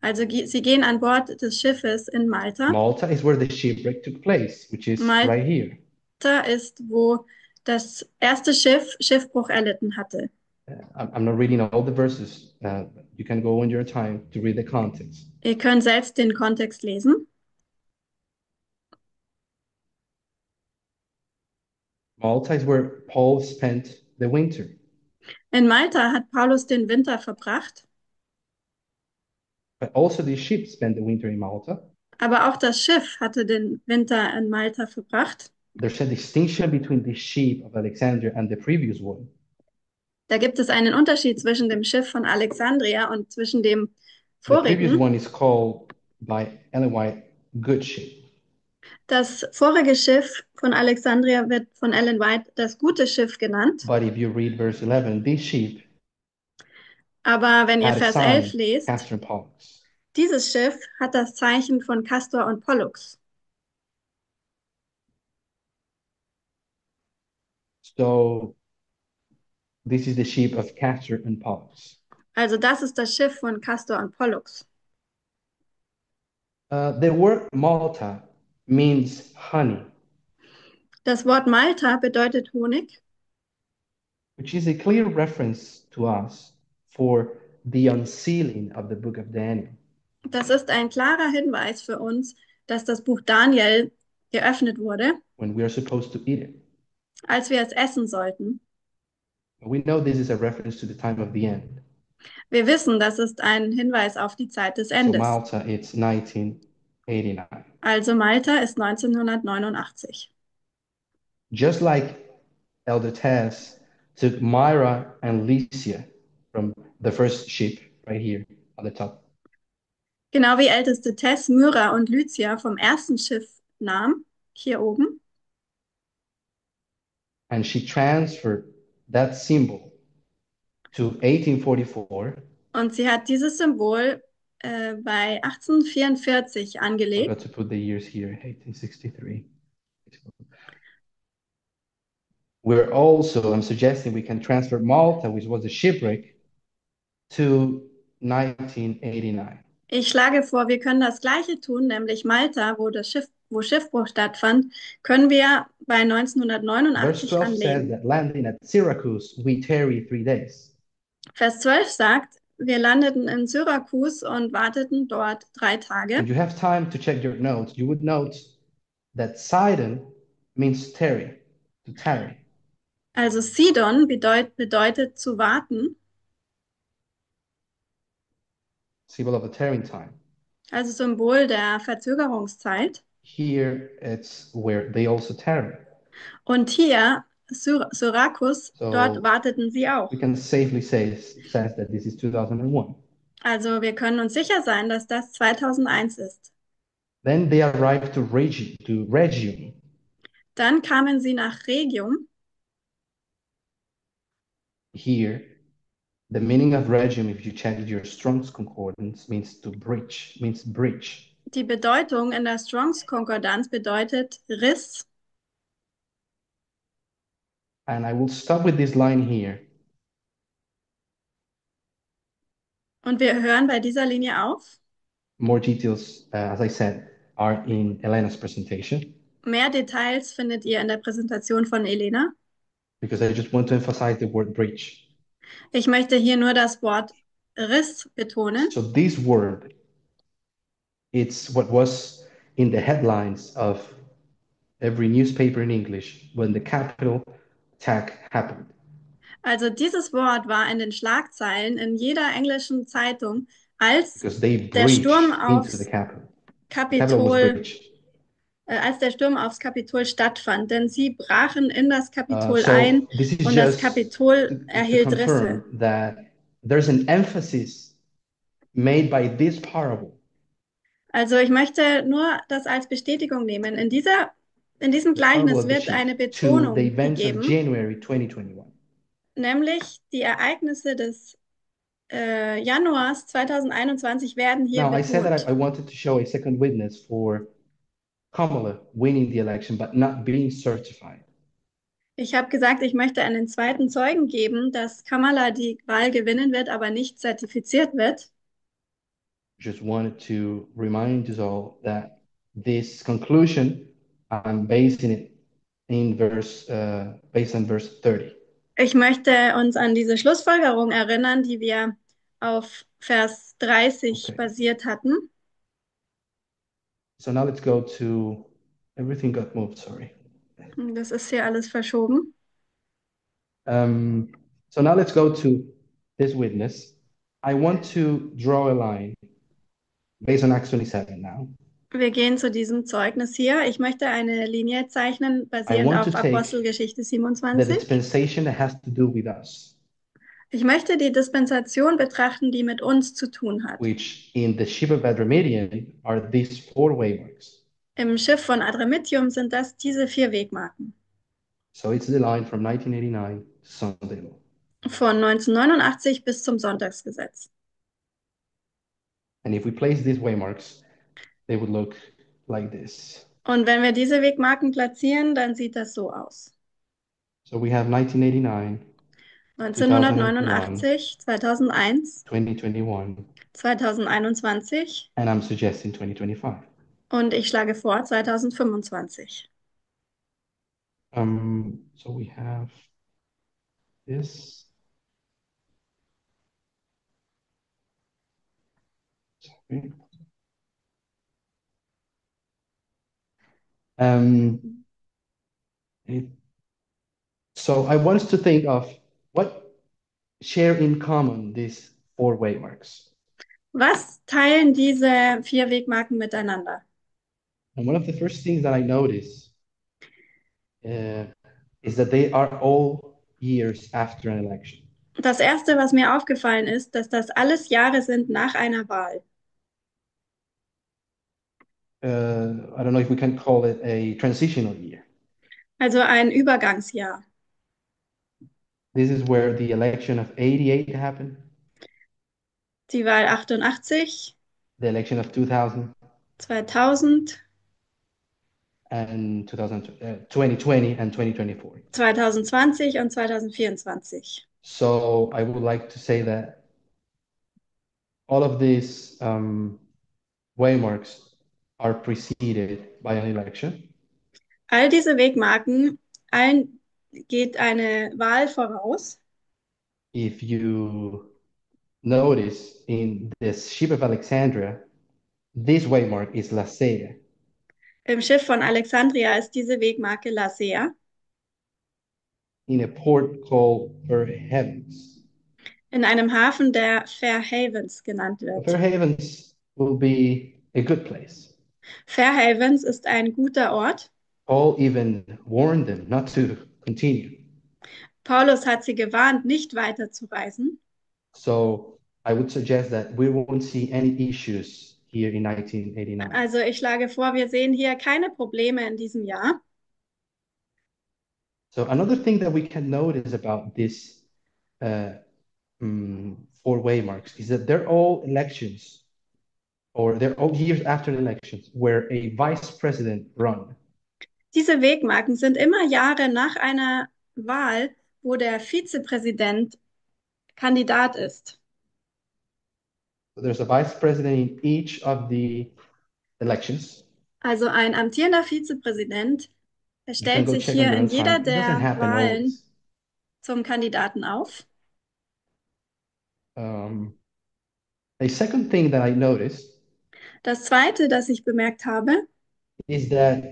Also sie gehen an Bord des Schiffes in Malta. Malta is where the shipwreck took place, which is Mal- right here. Malta ist, wo das erste Schiff Schiffbruch erlitten hatte. Uh, I'm I'm not reading all the verses. Uh, you can go on your time to read the context. Ihr könnt selbst den Kontext lesen. Malta is where Paul spent the winter. In Malta hat Paulus den Winter verbracht, But also the ship spent the winter in Malta. aber auch das Schiff hatte den Winter in Malta verbracht. There's a distinction between the ship of Alexandria and the previous one. Da gibt es einen Unterschied zwischen dem Schiff von Alexandria und zwischen dem vorigen. Das vorige Schiff von Alexandria wird von Ellen White das gute Schiff genannt. But if you read verse 11, this ship Aber wenn ihr Vers sign, 11 lest, dieses Schiff hat das Zeichen von Castor und Pollux. So this is the ship of Castor and Pollux. Also das ist das Schiff von Castor und Pollux. Uh, the word Malta means honey, Das Wort Malta bedeutet Honig, which is a clear reference to us for the unsealing of the book of Daniel. Das ist ein klarer Hinweis für uns, dass das Buch Daniel geöffnet wurde, when we are supposed to eat it. als wir es essen sollten. We know this is a reference to the time of the end. Wir wissen, das ist ein Hinweis auf die Zeit des So Endes. Malta, it's 1989. Also Malta ist 1989. Just like Elder Tess took Myra and Lycia from the first ship right here on the top. Genau wie älteste Tess, Myra und Lycia vom ersten Schiff nahm, hier oben, And she transferred that symbol to 1844. und sie hat dieses Symbol äh, bei 1844 I angelegt. forgot to put the years here, 1863. We're also, I'm suggesting we can transfer Malta, which was a shipwreck, to 1989. Ich schlage vor, wir können das Gleiche tun, nämlich Malta, wo das Schiff, wo Schiffbruch stattfand, können wir bei Verse 1989 12 says anlegen. that landing at Syracuse, we tarry three days. Vers 12 sagt, wir landeten in Syrakus und warteten dort drei If Tage. you have time to check your notes, you would note that Sidon means tarry, to tarry. Also Sidon bedeut, bedeutet zu warten, Symbol of a tarrying time. also Symbol der Verzögerungszeit. Here it's where they also tarry. Und hier, Syr Syrakus, So- dort warteten sie auch. We can safely say says that this is 2001. Also wir können uns sicher sein, dass das 2001 ist. Then they arrived to Regi to Regium. Dann kamen sie nach Regium. Here, the meaning of Regium, if you check your Strong's Concordance, means to breach, means breach. Die Bedeutung in der Strongs Konkordanz bedeutet Riss. And I will stop with this line here. Und wir hören bei dieser Linie auf. More details, uh, as I said, are in Elena's presentation. Mehr Details findet ihr in der Präsentation von Elena. because I just want to emphasize the word breach. Ich möchte hier nur das Wort Riss betonen. So this word, it's what was in the headlines of every newspaper in English when the Capitol attack happened. Also dieses Wort war in den Schlagzeilen in jeder englischen Zeitung, als der Sturm aufs Kapitol, äh, als der Sturm aufs Kapitol stattfand, denn sie brachen in das Uh, Kapitol so ein und das Kapitol to, to erhielt Risse. that there's an emphasis made by this parable Also ich möchte nur das als Bestätigung nehmen. In dieser, in diesem Gleichnis wird eine Betonung gegeben, January 2021. nämlich die Ereignisse des äh, Januars 2021 werden hier Now, I said that betont. I, I wanted to show a second witness for Kamala winning the election but not being certified. Ich habe gesagt, ich möchte einen zweiten Zeugen geben, dass Kamala die Wahl gewinnen wird, aber nicht zertifiziert wird. Just wanted to remind us all that this conclusion, I'm basing it in verse, uh, based on verse 30. Ich möchte uns an diese Schlussfolgerung erinnern, die wir auf Vers 30 Okay. basiert hatten. So now let's go to, everything got moved, sorry. Das ist hier alles verschoben. Um, so now let's go to this witness. I want to draw a line based on Acts 27 now. Wir gehen zu diesem Zeugnis hier. Ich möchte eine Linie zeichnen, basierend auf Apostelgeschichte The 27. dispensation that has to do with us, Ich möchte die Dispensation betrachten, die mit uns zu tun hat. which in the ship of are these four waymarks. Im Schiff von Adramyttium sind das diese vier Wegmarken. So it's the line from 1989 to Sunday law. Von 1989 bis zum Sonntagsgesetz. And if we place these waymarks, they would look like this. Und wenn wir diese Wegmarken platzieren, dann sieht das so aus. So we have 1989, 1989, 2001, 2021, 2021 and I'm suggesting 2025. und ich schlage vor 2025. Um, so we have this. Um, it- so I want us to think of what share in common these four waymarks. Was teilen diese vier Wegmarken miteinander? And one of the first things that I notice uh, is that they are all years after an election. Das erste, was mir aufgefallen ist, dass das alles Jahre sind nach einer Wahl. Uh, I don't know if we can call it a transitional year. Also ein Übergangsjahr. This is where the election of 88 happened, Die Wahl 88, the election of 2000, 2000, and 2000, uh, 2020 and 2024. 2020 und 2024. So I would like to say that all of these um, waymarks are preceded by an election. All diese Wegmarken, allen geht eine Wahl voraus. If you notice in the ship of Alexandria, this waymark is Lasea. Im Schiff von Alexandria ist diese Wegmarke Lasea. in a port called Fair Havens. in einem Hafen, der Fair Havens genannt wird. Fair Havens will be a good place. Fair Havens ist ein guter Ort. Paul even warned them not to continue. Paulus hat sie gewarnt, nicht weiterzureisen. So I would suggest that we won't see any issues here in 1989. Also ich schlage vor, wir sehen hier keine Probleme in diesem Jahr. So another thing that we can notice about this uh, mm, four waymarks is that they're all elections, or they're all years after the elections, where a vice president run. Diese Wegmarken sind immer Jahre nach einer Wahl, wo der Vizepräsident Kandidat ist. So there's a vice president in each of the elections. Also ein amtierender Vizepräsident er stellt sich hier in jeder der Wahlen always. zum Kandidaten auf. Um, a second thing that I noticed Das Zweite, das ich bemerkt habe, is that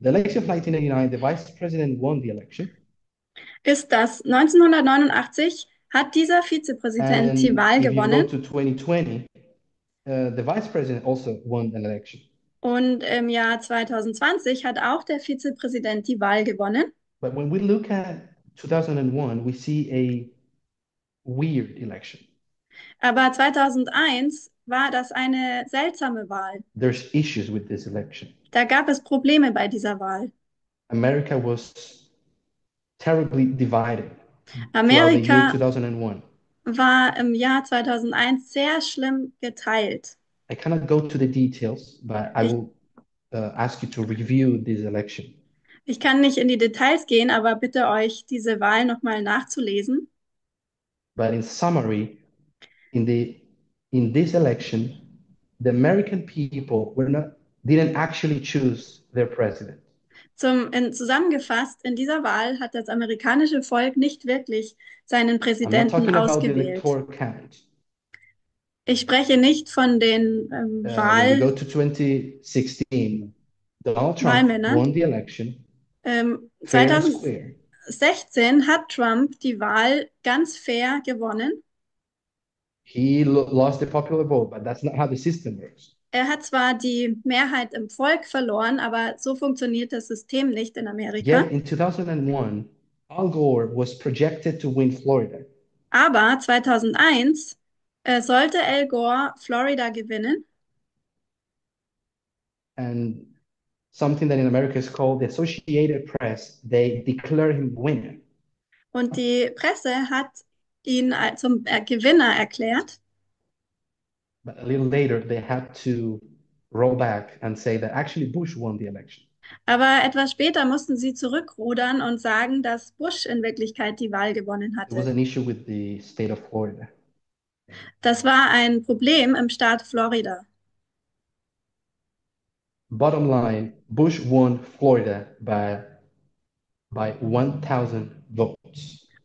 the election of 1989, the vice president won the election, ist, dass 1989 hat dieser Vizepräsident and die Wahl if you go gewonnen to 2020, uh, the vice president also won an election. und im Jahr 2020 hat auch der Vizepräsident die Wahl gewonnen. But when we look at 2001, we see a weird election. Aber 2001 war das eine seltsame Wahl. There's issues with this election. Da gab es Probleme bei dieser Wahl. America was terribly divided throughout the year Amerika 2001. war im Jahr 2001 sehr schlimm geteilt. I cannot go to the details, but I Ich- will uh, ask you to review this election. Ich kann nicht in die Details gehen, aber bitte euch diese Wahl nochmal nachzulesen. But in summary, in the in this election, the American people were not didn't actually choose their president. Zum, in, zusammengefasst, in dieser Wahl hat das amerikanische Volk nicht wirklich seinen Präsidenten ausgewählt. Ich spreche nicht von den ähm, Uh, Wahl, go to 2016, Donald Trump Wahlmännern. won the election ähm, fair and square. 2016 hat Trump die Wahl ganz fair gewonnen. He lo- lost the popular vote, but that's not how the system works. Er hat zwar die Mehrheit im Volk verloren, aber so funktioniert das System nicht in Amerika. Yet in 2001, Al Gore was projected to win Florida. Aber 2001 äh, sollte Al Gore Florida gewinnen. And something that in America is called the Associated Press, they declare him winner. Und die Presse hat ihn zum äh, Gewinner erklärt. But a little later, they had to roll back and say that actually Bush won the election. Aber etwas später mussten sie zurückrudern und sagen, dass Bush in Wirklichkeit die Wahl gewonnen It was hatte. an issue with the state of Florida. Das war ein Problem im Staat Florida. Bottom line, Bush won Florida by by 1,000 votes.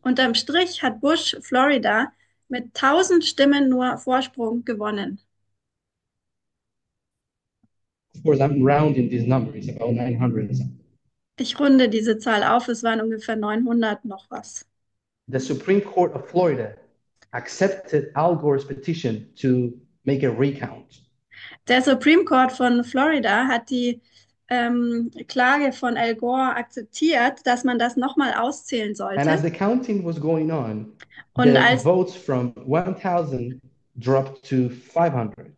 Unterm Strich hat Bush Florida mit 1000 Stimmen nur Vorsprung gewonnen. Of course, I'm rounding this number. It's about 900 and something. Ich runde diese Zahl auf, es waren ungefähr 900 noch was. The Supreme Court of Florida accepted Al Gore's petition to make a recount. Der Supreme Court von Florida hat die ähm, Klage von Al Gore akzeptiert, dass man das nochmal auszählen And as sollte. the counting was going on, Und the als, votes from 1,000 dropped to 500.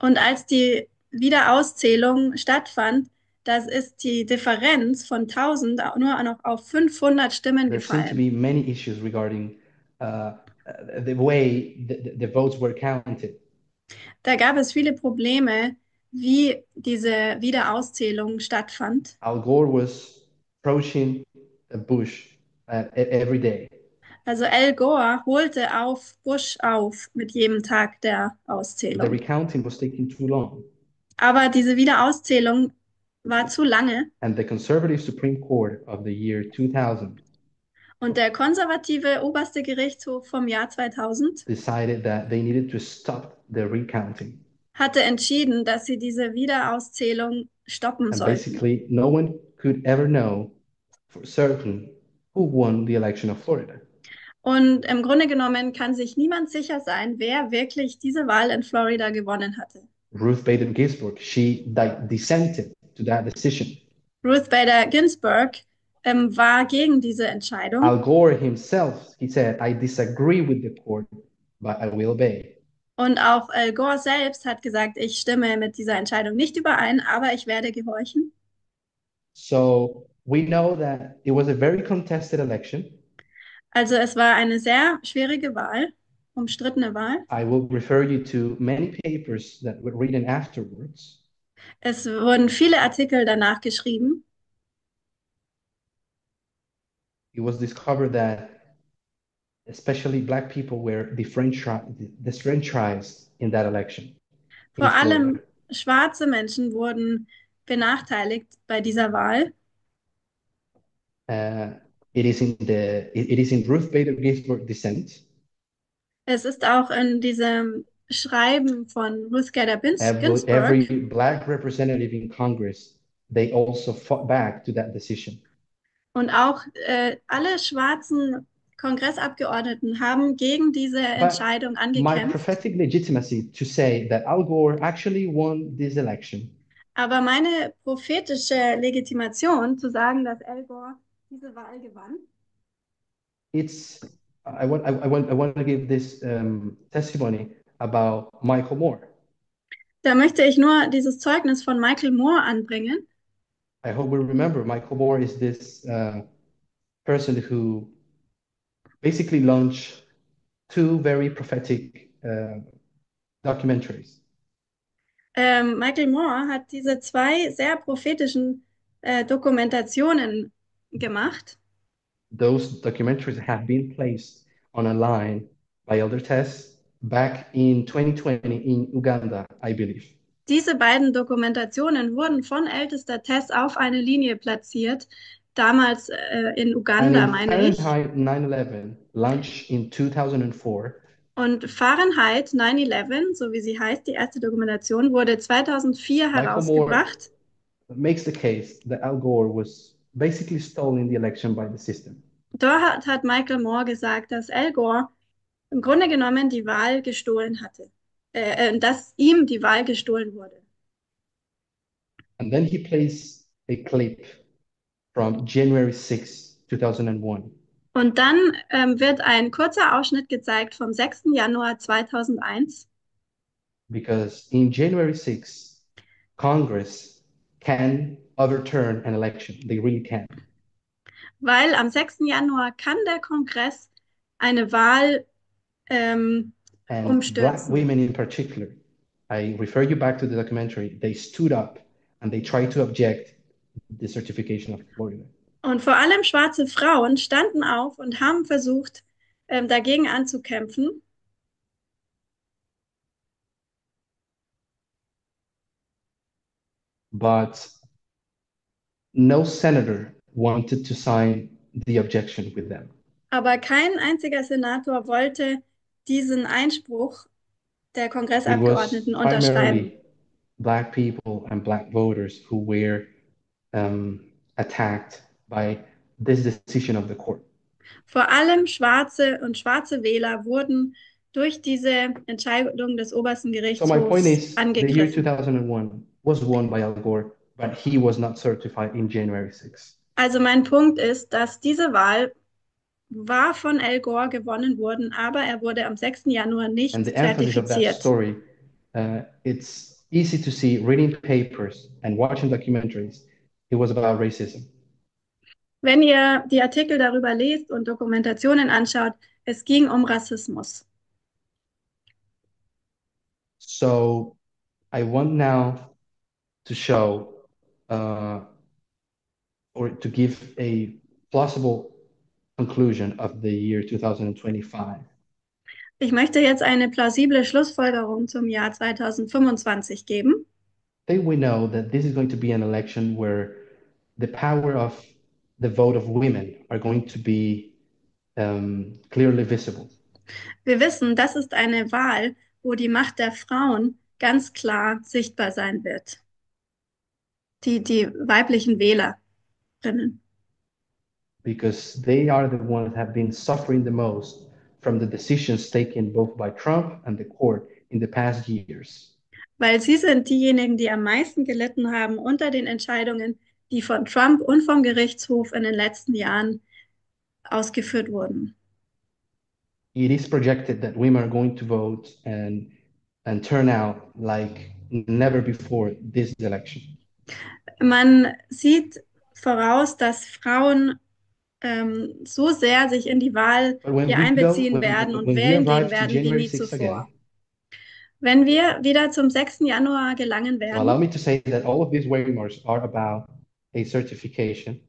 und als die Wiederauszählung stattfand, das ist die Differenz von 1000 nur noch auf 500 Stimmen There seemed to gefallen. be many issues regarding uh, the way the, the votes were counted. Da gab es viele Probleme, wie diese Wiederauszählung stattfand. Al Gore was approaching Bush uh, e- every day. Also Al Gore holte auf Bush auf mit jedem Tag der The Auszählung. recounting was taking too long. Aber diese Wiederauszählung war zu lange And the conservative Supreme Court of the year 2000 und der konservative oberste Gerichtshof vom Jahr 2000 decided that they needed to stop the recounting. Hatte entschieden, dass sie diese Wiederauszählung stoppen And sollten. basically, no one could ever know for certain who won the election of Florida. Und im Grunde genommen kann sich niemand sicher sein, wer wirklich diese Wahl in Florida gewonnen hatte. Ruth Bader Ginsburg, she di- dissented to that decision. Ruth Bader Ginsburg ähm, war gegen diese Entscheidung. Al Gore himself, he said, I disagree with the court, but I will obey. Und auch Al Gore selbst hat gesagt, ich stimme mit dieser Entscheidung nicht überein, aber ich werde gehorchen. So we know that it was a very contested election. Also es war eine sehr schwierige Wahl, umstrittene Wahl. I will refer you to many papers that were written afterwards. Es wurden viele Artikel danach geschrieben. It was discovered that especially Black people were disfranchi- disfranchised in that election in Vor allem schwarze Menschen wurden benachteiligt bei dieser Wahl. Uh, it is in the it, is in Ruth Bader Ginsburg dissent. Es ist auch in diesem Schreiben von Ruth Bader Bins- Every, Ginsburg. every black representative in Congress, they also fought back to that decision. Und auch äh, alle schwarzen Kongressabgeordneten haben gegen diese Entscheidung My angekämpft. prophetic legitimacy to say that Al Gore actually won this election Aber meine prophetische Legitimation zu sagen, dass Al Gore diese Wahl gewann, it's I want I, I want I want to give this um, testimony about Michael Moore. da möchte ich nur dieses Zeugnis von Michael Moore anbringen. I hope we remember Michael Moore is this uh, person who basically launched two very prophetic uh, documentaries. Ähm, Michael Moore hat diese zwei sehr prophetischen äh, Dokumentationen gemacht. Those documentaries have been placed on a line by Elder Tess back in 2020 in Uganda, I believe. Diese beiden Dokumentationen wurden von ältester Tess auf eine Linie platziert, damals äh, in And Uganda, in meine ich. Fahrenheit 9/11, launched in 2004, Und Fahrenheit 9/11, so wie sie heißt, die erste Dokumentation, wurde 2004 Michael herausgebracht. makes the case that Al Gore was basically stolen the election by the system. Dort hat Michael Moore gesagt, dass Al Gore im Grunde genommen die Wahl gestohlen hatte, äh, äh, dass ihm die Wahl gestohlen wurde. And then he plays a clip from January 6, 2001. Und dann ähm, wird ein kurzer Ausschnitt gezeigt vom 6. Januar 2001. Because in January 6, Congress can overturn an election. They really can. Weil am 6. Januar kann der Kongress eine Wahl ähm, And black women in particular, I refer you back to the documentary, they stood up and they tried to object the certification of Florida. und vor allem schwarze Frauen standen auf und haben versucht, ähm, dagegen anzukämpfen. But no senator wanted to sign the objection with them. Aber kein einziger Senator wollte diesen Einspruch der Kongressabgeordneten unterschreiben. black people and black voters who were um, attacked by this decision of the court. Vor allem Schwarze und schwarze Wähler wurden durch diese Entscheidung des obersten So my point Gerichtshofs is, the year angegriffen. 2001 was won by Al Gore, but he was not certified in January 6. Also mein Punkt ist, dass diese Wahl war von Al Gore gewonnen worden, aber er wurde am 6. Januar nicht And the emphasis of that zertifiziert. story, uh, it's easy to see reading papers and watching documentaries. It was about racism. Wenn ihr die Artikel darüber lest und Dokumentationen anschaut, es ging um Rassismus. So I want now to show uh, or to give a plausible conclusion of the year 2025. Ich möchte jetzt eine plausible Schlussfolgerung zum Jahr 2025 geben. I think we know that this is going to be an election where the power of the vote of women are going to be um, clearly visible. Wir wissen, das ist eine Wahl, wo die Macht der Frauen ganz klar sichtbar sein wird. Die, die weiblichen Wählerinnen. because they are the ones that have been suffering the most from the decisions taken both by Trump and the court in the past years. Weil sie sind diejenigen, die am meisten gelitten haben unter den Entscheidungen, die von Trump und vom Gerichtshof in den letzten Jahren ausgeführt wurden. It is projected that women are going to vote and and turn out like never before this election. Man sieht voraus, dass Frauen ähm, so sehr sich in die Wahl hier go, einbeziehen when, werden und wählen gehen werden wie nie 6 zuvor. again, Wenn wir wieder zum 6. Januar gelangen so allow werden, me to say that all of these waymarks are about a certification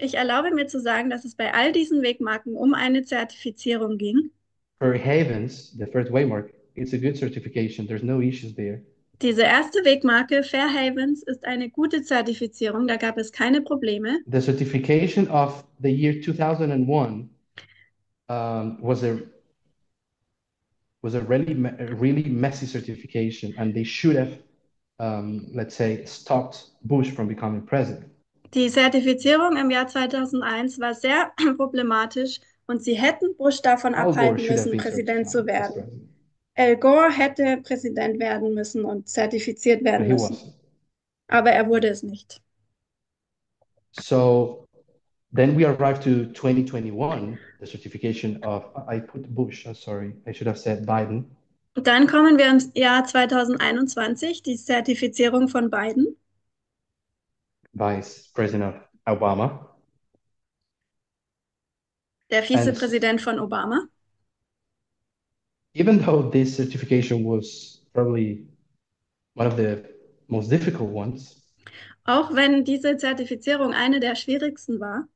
ich erlaube mir zu sagen, dass es bei all diesen Wegmarken um eine Zertifizierung ging. For Havens, the first waymark, it's a good certification. There's no issues there. Diese erste Wegmarke Fair Havens ist eine gute Zertifizierung, da gab es keine Probleme. The certification of the year 2001 um, was a was a really really messy certification, and they should have, um, let's say, stopped Bush from becoming president. Die Zertifizierung im Jahr 2001 war sehr problematisch und sie hätten Bush davon Al Gore abhalten müssen, Präsident zu werden. president, Al Gore hätte Präsident werden müssen und zertifiziert werden müssen, wasn't. aber er wurde es nicht. So then we arrived to 2021, the certification of, I put Bush, uh, sorry, I should have said Biden. Dann kommen wir ins Jahr 2021, die Zertifizierung von Biden. Vice President Obama. der Vizepräsident von Obama. Even though this certification was probably one of the most difficult ones, Auch wenn diese Zertifizierung eine der schwierigsten war,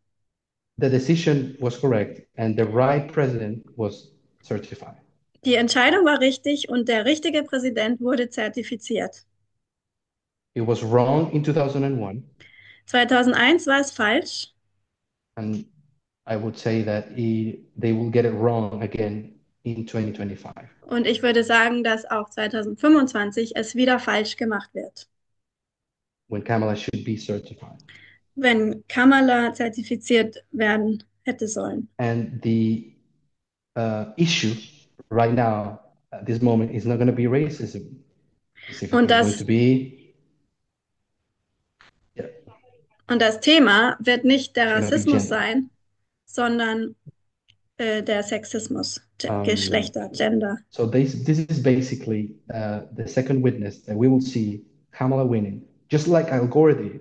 the decision was correct and the right president was certified. Die Entscheidung war richtig und der richtige Präsident wurde zertifiziert. It was wrong in 2001, 2001 war es falsch and I would say that he, they will get it wrong again in 2025. und ich würde sagen, dass auch 2025 es wieder falsch gemacht wird, when Kamala should be certified. wenn Kamala zertifiziert werden hätte sollen. And the uh, issue right now, at this moment, is not going to be racism. Und das- be yeah, Und das Thema wird nicht der Rassismus sein, sondern äh, der Sexismus, Ähm, Geschlechter, Gender. so this this is basically uh, the second witness that we will see Kamala winning, just like Al Gore did,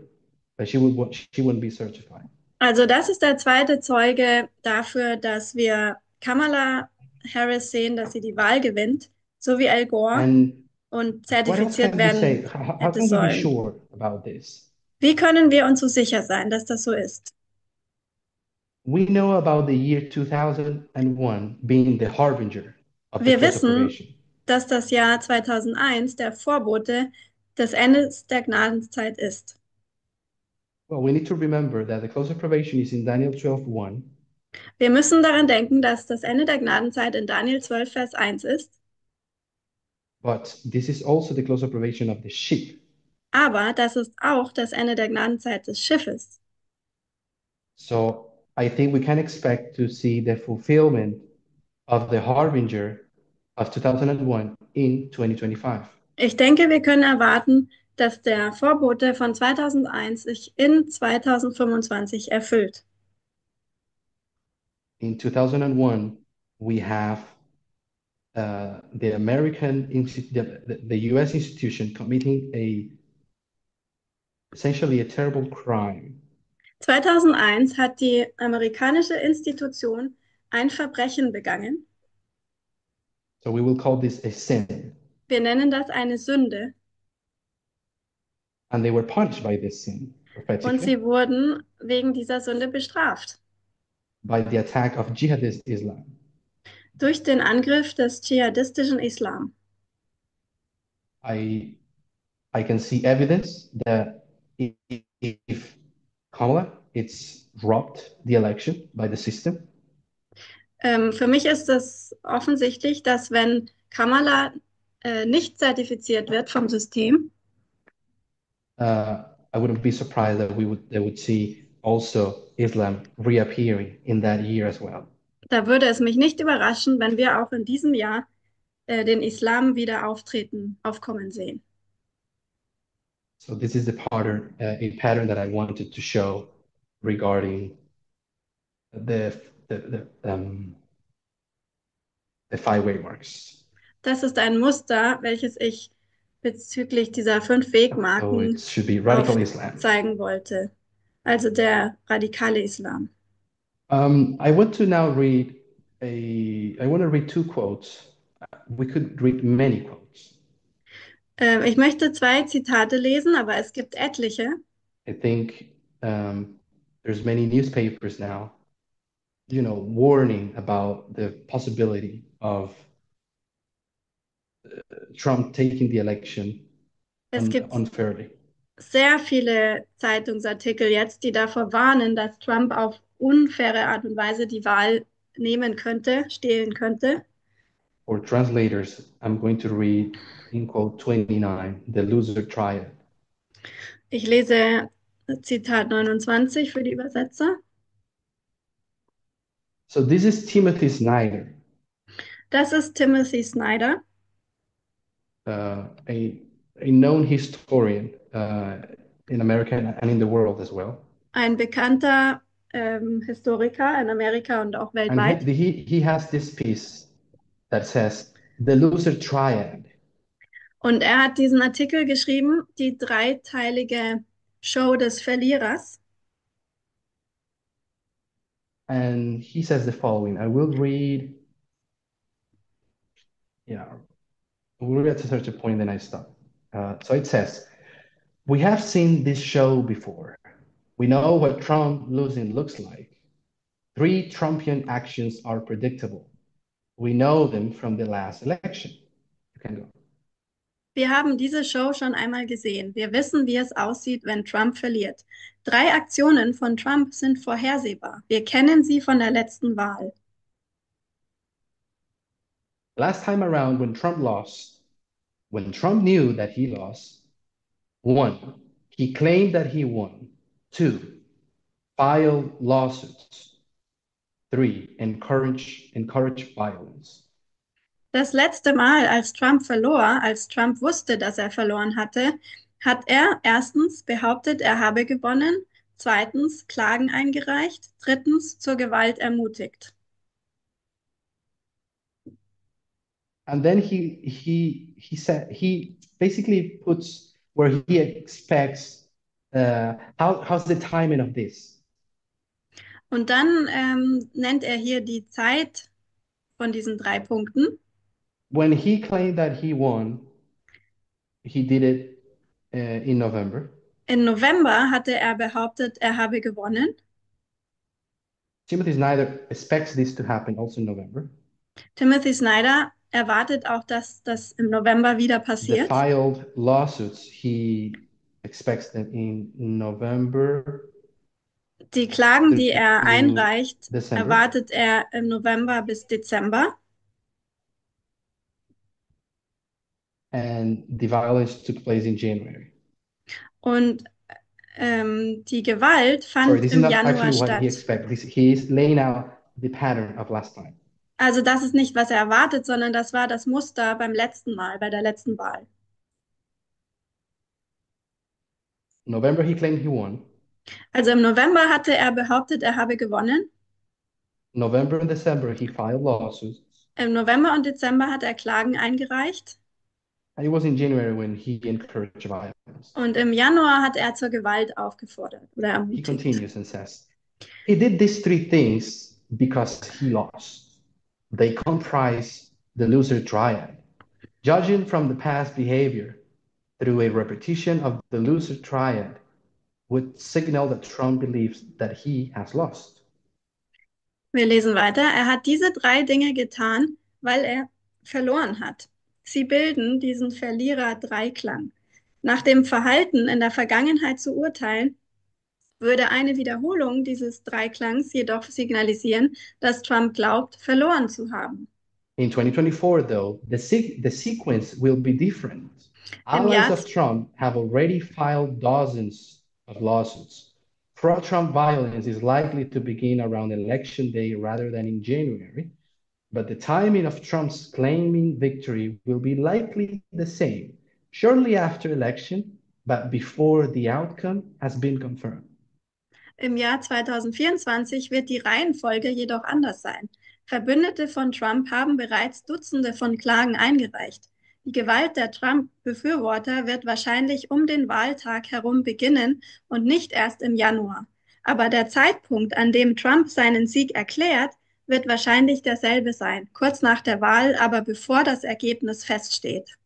but she would she wouldn't be certified. Also das ist der zweite Zeuge dafür, dass wir Kamala Harris sehen, dass sie die Wahl gewinnt, so wie Al Gore And und zertifiziert werden. How, how hätte sollen. sure? Wie können wir uns so sicher sein, dass das so ist? We know about the year 2001 being the harbinger of the Wir of wissen-. Dass das Jahr 2001 der Vorbote des Endes der Gnadenzeit ist. Well, we need to remember that the close of probation is in Daniel 12:1, Wir müssen daran denken, dass das Ende der Gnadenzeit in Daniel 12, Vers 1 ist, but this is also the close of probation of the ship. aber das ist auch das Ende der Gnadenzeit des Schiffes. So I think we can expect to see the fulfillment of the harbinger of 2001 in 2025. Ich denke, wir können erwarten, dass der Vorbote von 2001 sich in 2025 erfüllt. In 2001, we have uh, the American, the, the, US institution committing a essentially a terrible crime. 2001 hat die amerikanische Institution ein Verbrechen begangen. So we will call this a sin. Wir nennen das eine Sünde And they were punished by this sin und sie wurden wegen dieser Sünde bestraft. By the attack of jihadist Islam. Durch den Angriff des dschihadistischen Islam. I I can see evidence that if, Kamala it's robbed the election by the system, Ähm, für mich ist es offensichtlich, dass wenn Kamala äh, nicht zertifiziert wird vom System, uh, I wouldn't be surprised that we would they would see also Islam reappearing in that year as well. da würde es mich nicht überraschen, wenn wir auch in diesem Jahr äh, den Islam wieder auftreten, aufkommen sehen. So this is the pattern, uh, a pattern that I wanted to show regarding the the, the um the five waymarks. Das ist ein Muster, welches ich bezüglich dieser fünf So Wegmarken it should be radical Islam. zeigen wollte. Also der radikale Islam. Um, I want to now read a, I want to read two quotes. We could read many quotes. Ähm, ich möchte zwei Zitate lesen, aber es gibt etliche. I think um, there's many newspapers now, you know, warning about the possibility of uh, Trump taking the election Es un- gibt unfairly. Sehr viele Zeitungsartikel jetzt, die davor warnen, dass Trump auf unfaire Art und Weise die Wahl nehmen könnte, stehlen könnte. For translators, I'm going to read in quote 29, the loser triad. Ich lese Zitat 29 für die Übersetzer. So this is Timothy Snyder, Das ist Timothy Snyder, uh, a, a known historian in America and in the world as well. ein bekannter ähm, Historiker in Amerika und auch And weltweit. he, he, he has this piece that says, the loser triad. Und er hat diesen Artikel geschrieben, die dreiteilige Show des Verlierers. And he says the following. I will read, yeah, we'll read to such a point, then I stop. Uh, so it says, We have seen this show before. We know what Trump losing looks like. Three Trumpian actions are predictable. We know them from the last election. You can go. Wir haben diese Show schon einmal gesehen. Wir wissen, wie es aussieht, wenn Trump verliert. Drei Aktionen von Trump sind vorhersehbar. Wir kennen sie von der letzten Wahl. Last time around, when Trump lost, when Trump knew that he lost, one, he claimed that he won. Two, filed lawsuits. Three, encourage, encourage violence. Das letzte Mal, als Trump verlor, als Trump wusste, dass er verloren hatte, hat er erstens behauptet, er habe gewonnen, zweitens Klagen eingereicht, drittens zur Gewalt ermutigt. And then he he he said he basically puts where he expects uh, how how's the timing of this? Und dann ähm, nennt er hier die Zeit von diesen drei Punkten. When he claimed that he won, he did it uh, in November. In November hatte er behauptet, er habe gewonnen. Timothy Snyder expects this to happen also in November. Timothy Snyder erwartet auch, dass das im November wieder The passiert. filed lawsuits, he expects them in November, Die Klagen, die er einreicht, December. erwartet er im November bis Dezember. and the violence took place in January. Und ähm, die Gewalt Sorry, fand is im not Januar actually what statt. he he is laying out the pattern of last time. Also das ist nicht, was er erwartet, sondern das war das Muster beim letzten Mal, bei der letzten Wahl. November, he claimed he won. Also im November hatte er behauptet, er habe gewonnen. November and December, he filed lawsuits. Im November und Dezember hat er Klagen eingereicht. And it was in January when he encouraged violence. Und im Januar hat er zur Gewalt aufgefordert oder He ermutigt. continues and says, He did these three things because he lost. They comprise the loser triad. Judging from the past behavior through a repetition of the loser triad would signal that Trump believes that he has lost. Wir lesen weiter. Er hat diese drei Dinge getan, weil er verloren hat. Sie bilden diesen Verlierer-Dreiklang. Nach dem Verhalten in der Vergangenheit zu urteilen, würde eine Wiederholung dieses Dreiklangs jedoch signalisieren, dass Trump glaubt, verloren zu haben. In 2024, though, the, se- the sequence will be different. Allies of Trump have already filed dozens of lawsuits. Pro Trump violence is likely to begin around election day rather than in January, but the timing of Trump's claiming victory will be likely the same, shortly after election, but before the outcome has been confirmed. Im Jahr 2024 wird die Reihenfolge jedoch anders sein. Verbündete von Trump haben bereits Dutzende von Klagen eingereicht. Die Gewalt der Trump-Befürworter wird wahrscheinlich um den Wahltag herum beginnen und nicht erst im Januar. Aber der Zeitpunkt, an dem Trump seinen Sieg erklärt, wird wahrscheinlich derselbe sein, kurz nach der Wahl, aber bevor das Ergebnis feststeht.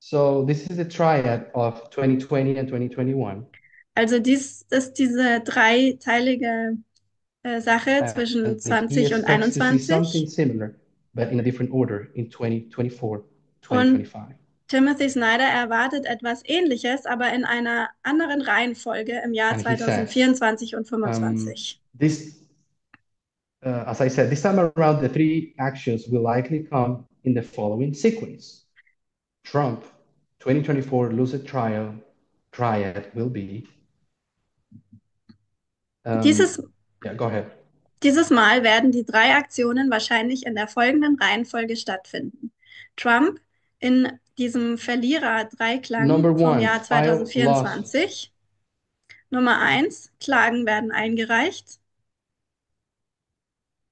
So this is the triad of 2020 and 2021. Also dies ist diese dreiteilige äh, Sache Uh, zwischen and he 20 und expects to see 21. something similar, but in a different order in 2024, 2025. Timothy Snyder erwartet etwas Ähnliches, aber in einer anderen Reihenfolge im Jahr And he says, 2024 und um, 2025. this, uh, as I said, this time around, the three actions will likely come in the following sequence. Trump, 2024 lucid trial, triad will be. Um, Dieses, yeah, go ahead. dieses Mal werden die drei Aktionen wahrscheinlich in der folgenden Reihenfolge stattfinden. Trump in diesem Verlierer-Dreiklang vom Jahr file 2024. Nummer eins, Klagen werden eingereicht.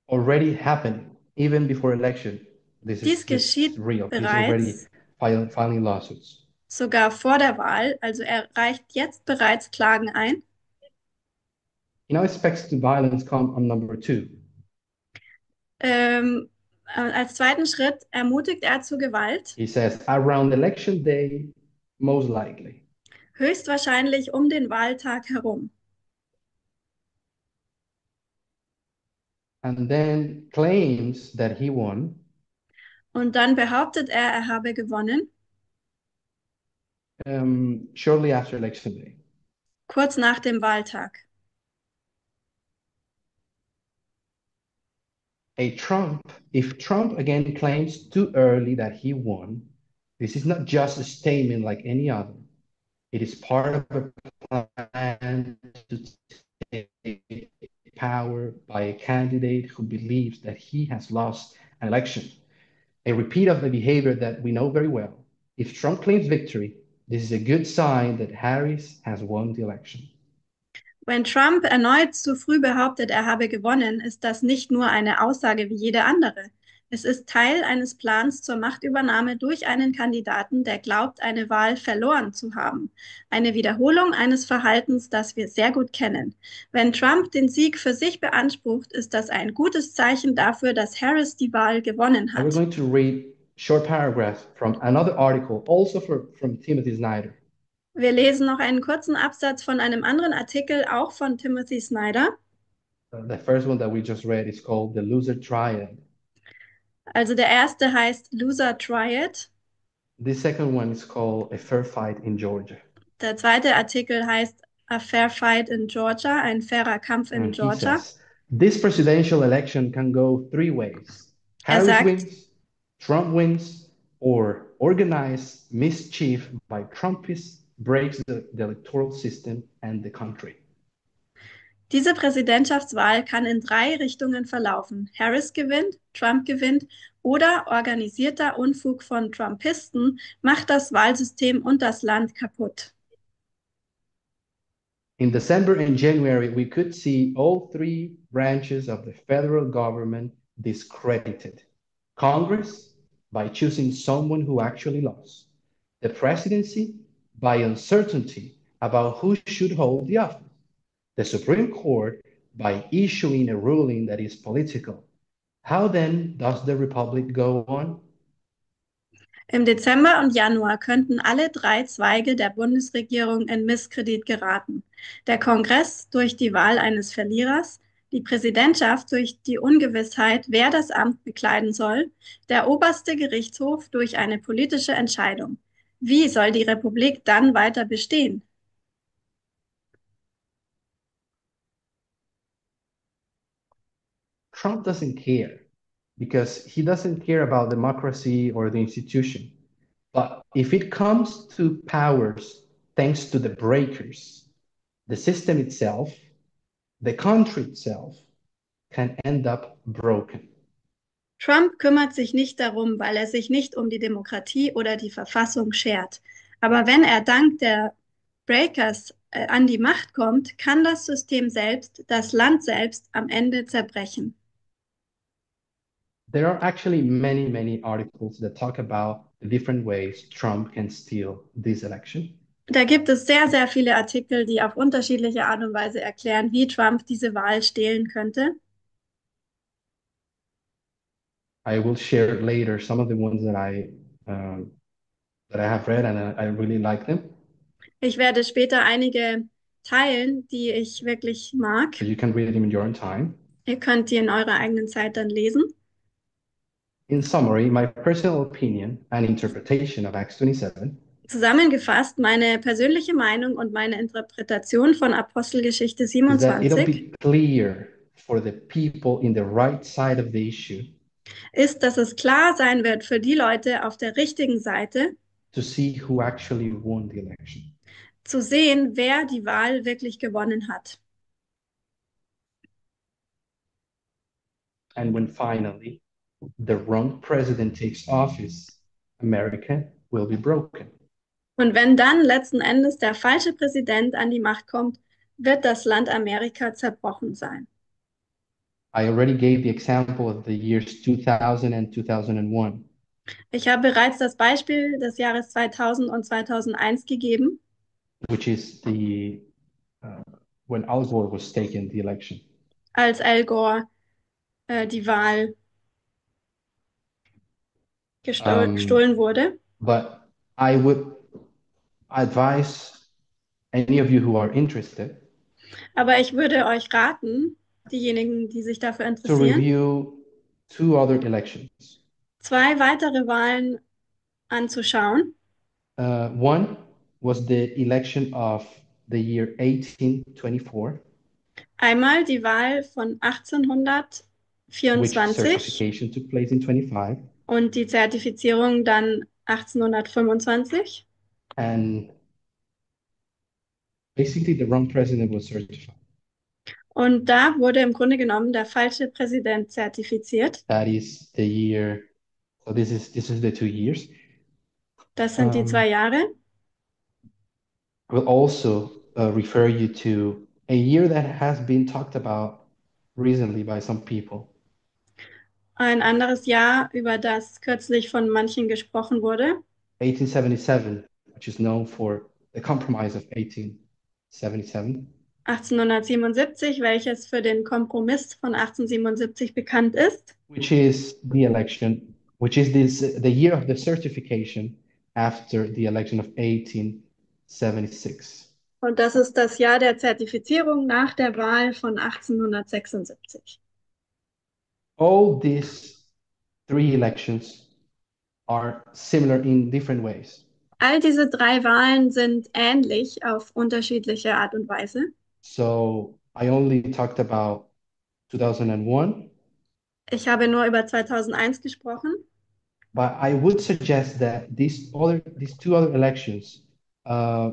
Already happened even before election. This Dies is, geschieht real. Bereits filing, filing lawsuits. sogar vor der Wahl, also er reicht jetzt bereits Klagen ein. He now expects the violence come on number two. Ähm, äh, als zweiten Schritt ermutigt er zu Gewalt, He says around election day, most likely. höchstwahrscheinlich um den Wahltag herum. And then claims that he won Und dann behauptet er, er habe gewonnen, um, shortly after election day. kurz nach dem Wahltag. A Trump, if Trump again claims too early that he won, this is not just a statement like any other. It is part of a plan to take power by a candidate who believes that he has lost an election. A repeat of the behavior that we know very well. If Trump claims victory, this is a good sign that Harris has won the election. Wenn Trump erneut zu früh behauptet, er habe gewonnen, ist das nicht nur eine Aussage wie jede andere. Es ist Teil eines Plans zur Machtübernahme durch einen Kandidaten, der glaubt, eine Wahl verloren zu haben. Eine Wiederholung eines Verhaltens, das wir sehr gut kennen. Wenn Trump den Sieg für sich beansprucht, ist das ein gutes Zeichen dafür, dass Harris die Wahl gewonnen And we're hat. going to read short paragraphs from another article, also for, from Timothy Snyder. Wir lesen noch einen kurzen Absatz von einem anderen Artikel, auch von Timothy Snyder. Uh, the first one that we just read is called The Loser Triad. Also der erste heißt Loser Triad. This second one is called A Fair Fight in Georgia. Der zweite Artikel heißt A Fair Fight in Georgia, ein fairer Kampf in And Georgia. says, this presidential election can go three ways. Harris sagt- wins, Trump wins, or organized mischief by Trumpists breaks the, the electoral system and the country. Diese Präsidentschaftswahl kann in drei Richtungen verlaufen. Harris gewinnt, Trump gewinnt oder organisierter Unfug von Trumpisten macht das Wahlsystem und das Land kaputt. In December and January, we could see all three branches of the federal government discredited. Congress, by choosing someone who actually lost. The presidency, by uncertainty about who should hold the office. The Supreme Court, by issuing a ruling that is political. How then does the republic go on? Im Dezember und Januar könnten alle drei Zweige der Bundesregierung in Misskredit geraten. Der Kongress durch die Wahl eines Verlierers, die Präsidentschaft durch die Ungewissheit, wer das Amt bekleiden soll, der oberste Gerichtshof durch eine politische Entscheidung. Wie soll die Republik dann weiter bestehen? Trump doesn't care because he doesn't care about democracy or the institution. But if it comes to powers thanks to the breakers, the system itself, the country itself can end up broken. Trump kümmert sich nicht darum, weil er sich nicht um die Demokratie oder die Verfassung schert. Aber wenn er dank der Breakers äh, an die Macht kommt, kann das System selbst, das Land selbst am Ende zerbrechen. There are actually many, many articles that talk about the different ways Trump can steal this election. Da gibt es sehr, sehr viele Artikel, die auf unterschiedliche Art und Weise erklären, wie Trump diese Wahl stehlen könnte. I will share later some of the ones that I um, that I have read and I, I really like them. Ich werde später einige teilen, die ich wirklich mag. You can read them in your own time. Ihr könnt die in eurer eigenen Zeit dann lesen. In summary, my personal opinion and interpretation of Acts 27 Zusammengefasst, meine persönliche Meinung und meine Interpretation von Apostelgeschichte is that it'll 27 be clear for the people in the right side of the issue ist, dass es klar sein wird für die Leute auf der richtigen Seite, to see who actually won the election. zu sehen, wer die Wahl wirklich gewonnen hat. And when finally the wrong president takes office, America will be broken. Und wenn dann letzten Endes der falsche Präsident an die Macht kommt, wird das Land Amerika zerbrochen sein. I already gave the example of the years 2000 and 2001. Ich habe bereits das Beispiel des Jahres 2000 und 2001 gegeben, which is the uh, when Al Gore was taking the election. als Al Gore äh, die Wahl gestol Ähm, gestohlen wurde. But I would advise any of you who are interested Aber ich würde euch raten, diejenigen, die sich dafür interessieren, review two other elections. zwei weitere Wahlen anzuschauen. Uh, one was the election of the year 1824, Einmal die Wahl von which 1824 certification took place in 25, und die Zertifizierung dann 1825. and basically the wrong president was certified. Und da wurde im Grunde genommen der falsche Präsident zertifiziert. That is the year. So this is this is the two years. Das sind die Ähm, zwei Jahre. I will also uh, refer you to a year that has been talked about recently by some people. Ein anderes Jahr, über das kürzlich von manchen gesprochen wurde, 1877, which is known for the Compromise of 1877, 1877, welches für den Kompromiss von 1877 bekannt ist. which is the election, which is this the year of the certification after the election of 1876. Und das ist das Jahr der Zertifizierung nach der Wahl von 1876. All these three elections are similar in different ways. All diese drei Wahlen sind ähnlich auf unterschiedliche Art und Weise. So I only talked about 2001, Ich habe nur über 2001 gesprochen, but I would suggest that these other these two other elections, uh,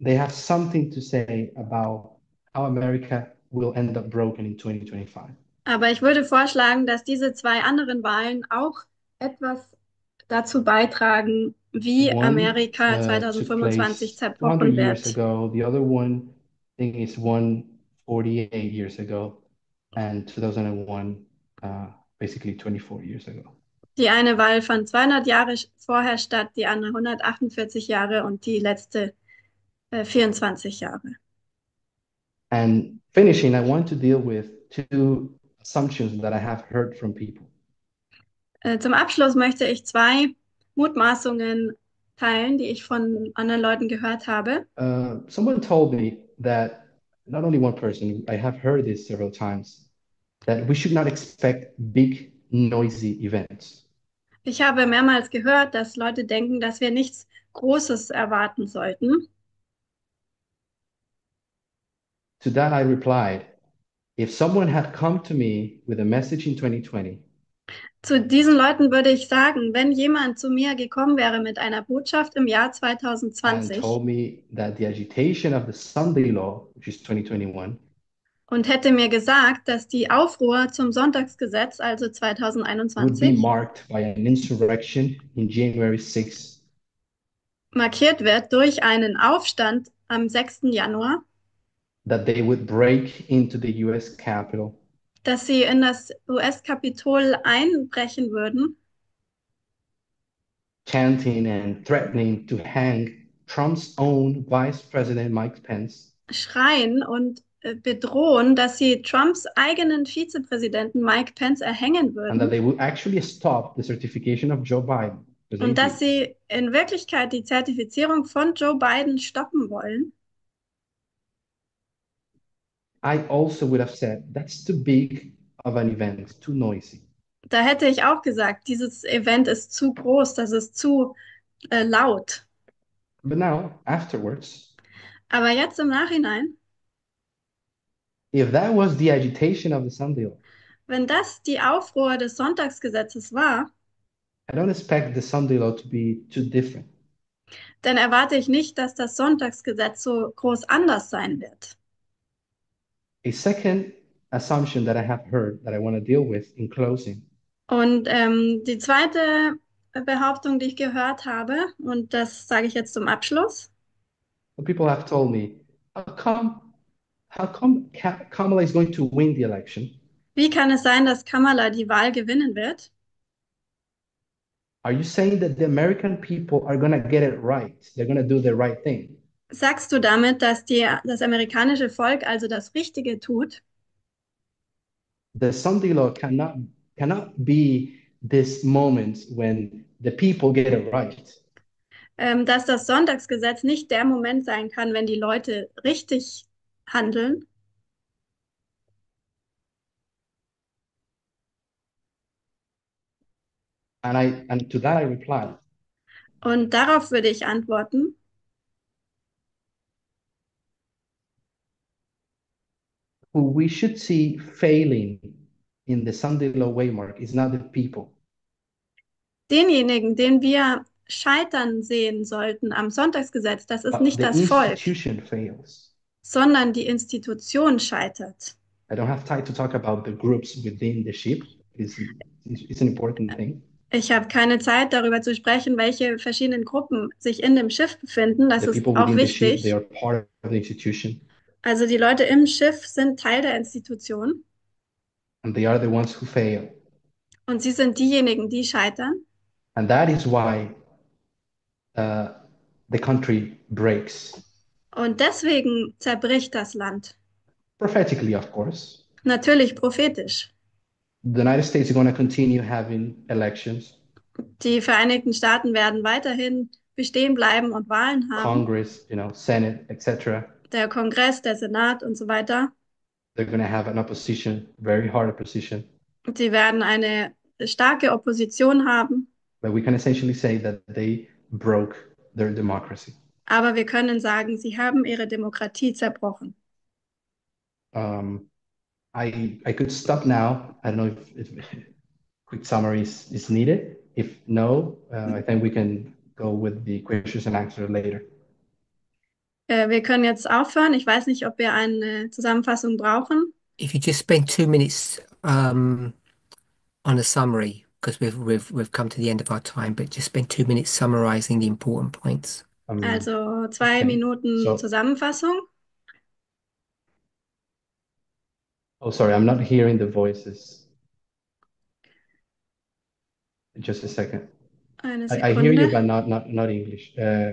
they have something to say about how America will end up broken in 2025. aber ich würde vorschlagen, dass diese zwei anderen Wahlen auch etwas dazu beitragen, wie Amerika uh, took 2025 place 200 zerbrochen wird. I think, is 148 years ago, and 2001, uh, basically 24 years ago. Die eine Wahl fand 200 Jahre vorher statt, die andere 148 Jahre und die letzte äh, 24 Jahre. And finishing, I want to deal with two assumptions that I have heard from people. Äh, zum Abschluss möchte ich zwei Mutmaßungen teilen, die ich von anderen Leuten gehört habe. Uh, someone told me that not only one person, I have heard this several times, that we should not expect big, noisy events. Ich habe mehrmals gehört, dass Leute denken, dass wir nichts Großes erwarten sollten. To that, I replied, if someone had come to me with a message in 2020 Zu diesen Leuten würde ich sagen, wenn jemand zu mir gekommen wäre mit einer Botschaft im Jahr and 2020 told me that the agitation of the Sunday law, which is 2021, und hätte mir gesagt, dass die Aufruhr zum Sonntagsgesetz, also would be 2021, marked by an insurrection in January 6th, markiert wird durch einen Aufstand am 6. Januar, that they would break into the US Capitol dass sie in das US-Kapitol einbrechen würden, chanting and threatening to hang Trump's own Vice President Mike Pence schreien und äh, bedrohen, dass sie Trumps eigenen Vizepräsidenten Mike Pence erhängen and that würden they would actually stop the certification of Joe Biden. Because they und dass sie in Wirklichkeit die Zertifizierung von Joe Biden stoppen wollen. I also would have said that's too big of an event, too noisy. Da hätte ich auch gesagt, dieses Event ist zu groß, das ist zu äh, laut. But now, afterwards, Aber jetzt im Nachhinein, if that was the agitation of the Sunday law, wenn das die Aufruhr des Sonntagsgesetzes war, I don't expect the Sunday law to be too different. dann erwarte ich nicht, dass das Sonntagsgesetz so groß anders sein wird. A second assumption that I have heard that I want to deal with in closing Und ähm, die zweite äh, Behauptung, die ich gehört habe, und das sage ich jetzt zum Abschluss, people have told me, how come, how come Ka- Kamala is going to win the election? wie kann es sein, dass Kamala die Wahl gewinnen wird? Are you saying that the American people are going to get it right? They're going to do the right thing? Sagst du damit, dass die, das amerikanische Volk also das Richtige tut? The Sunday law cannot cannot be this moment when the people get it right. Ähm, dass das Sonntagsgesetz nicht der Moment sein kann, wenn die Leute richtig handeln? And I and to that I reply, Und darauf würde ich antworten, who we should see failing in the Sunday law waymark is not the people. denjenigen, den wir scheitern sehen sollten am Sonntagsgesetz, das ist but nicht das Volk, fails. sondern die Institution scheitert. I don't have time to talk about the groups within the ship. It's, it's an important thing. Ich habe keine Zeit, darüber zu sprechen, welche verschiedenen Gruppen sich in dem Schiff befinden. Das The ist auch within the ship, Also die Leute im Schiff sind Teil der Institution and they are the ones who fail. und sie sind diejenigen, die scheitern. And that is why uh, the country breaks. Und deswegen zerbricht das Land. Prophetically, of course. Natürlich prophetisch. The United States is going to continue having elections, Die Vereinigten Staaten werden weiterhin bestehen bleiben und Wahlen haben. Congress, you know, Senate, etc. Der Kongress, der Senat und so weiter. They're going to have an opposition, very hard opposition. Sie werden eine starke Opposition haben. But we can essentially say that they broke their democracy. Aber wir können sagen, sie haben ihre Demokratie zerbrochen. Um, I I could stop now. I don't know if, if quick summary is, is needed. If no, uh, I think we can go with the questions and answers later. Äh, wir können jetzt aufhören. Ich weiß nicht, ob wir eine Zusammenfassung brauchen. If you just spend two minutes um, on a summary, because we've we've we've come to the end of our time, but just spend two minutes summarizing the important points. Um, Also zwei Okay. Minuten So- Zusammenfassung. oh, sorry, I'm not hearing the voices. Just a second. Eine I, I hear you, but not not not English. Uh,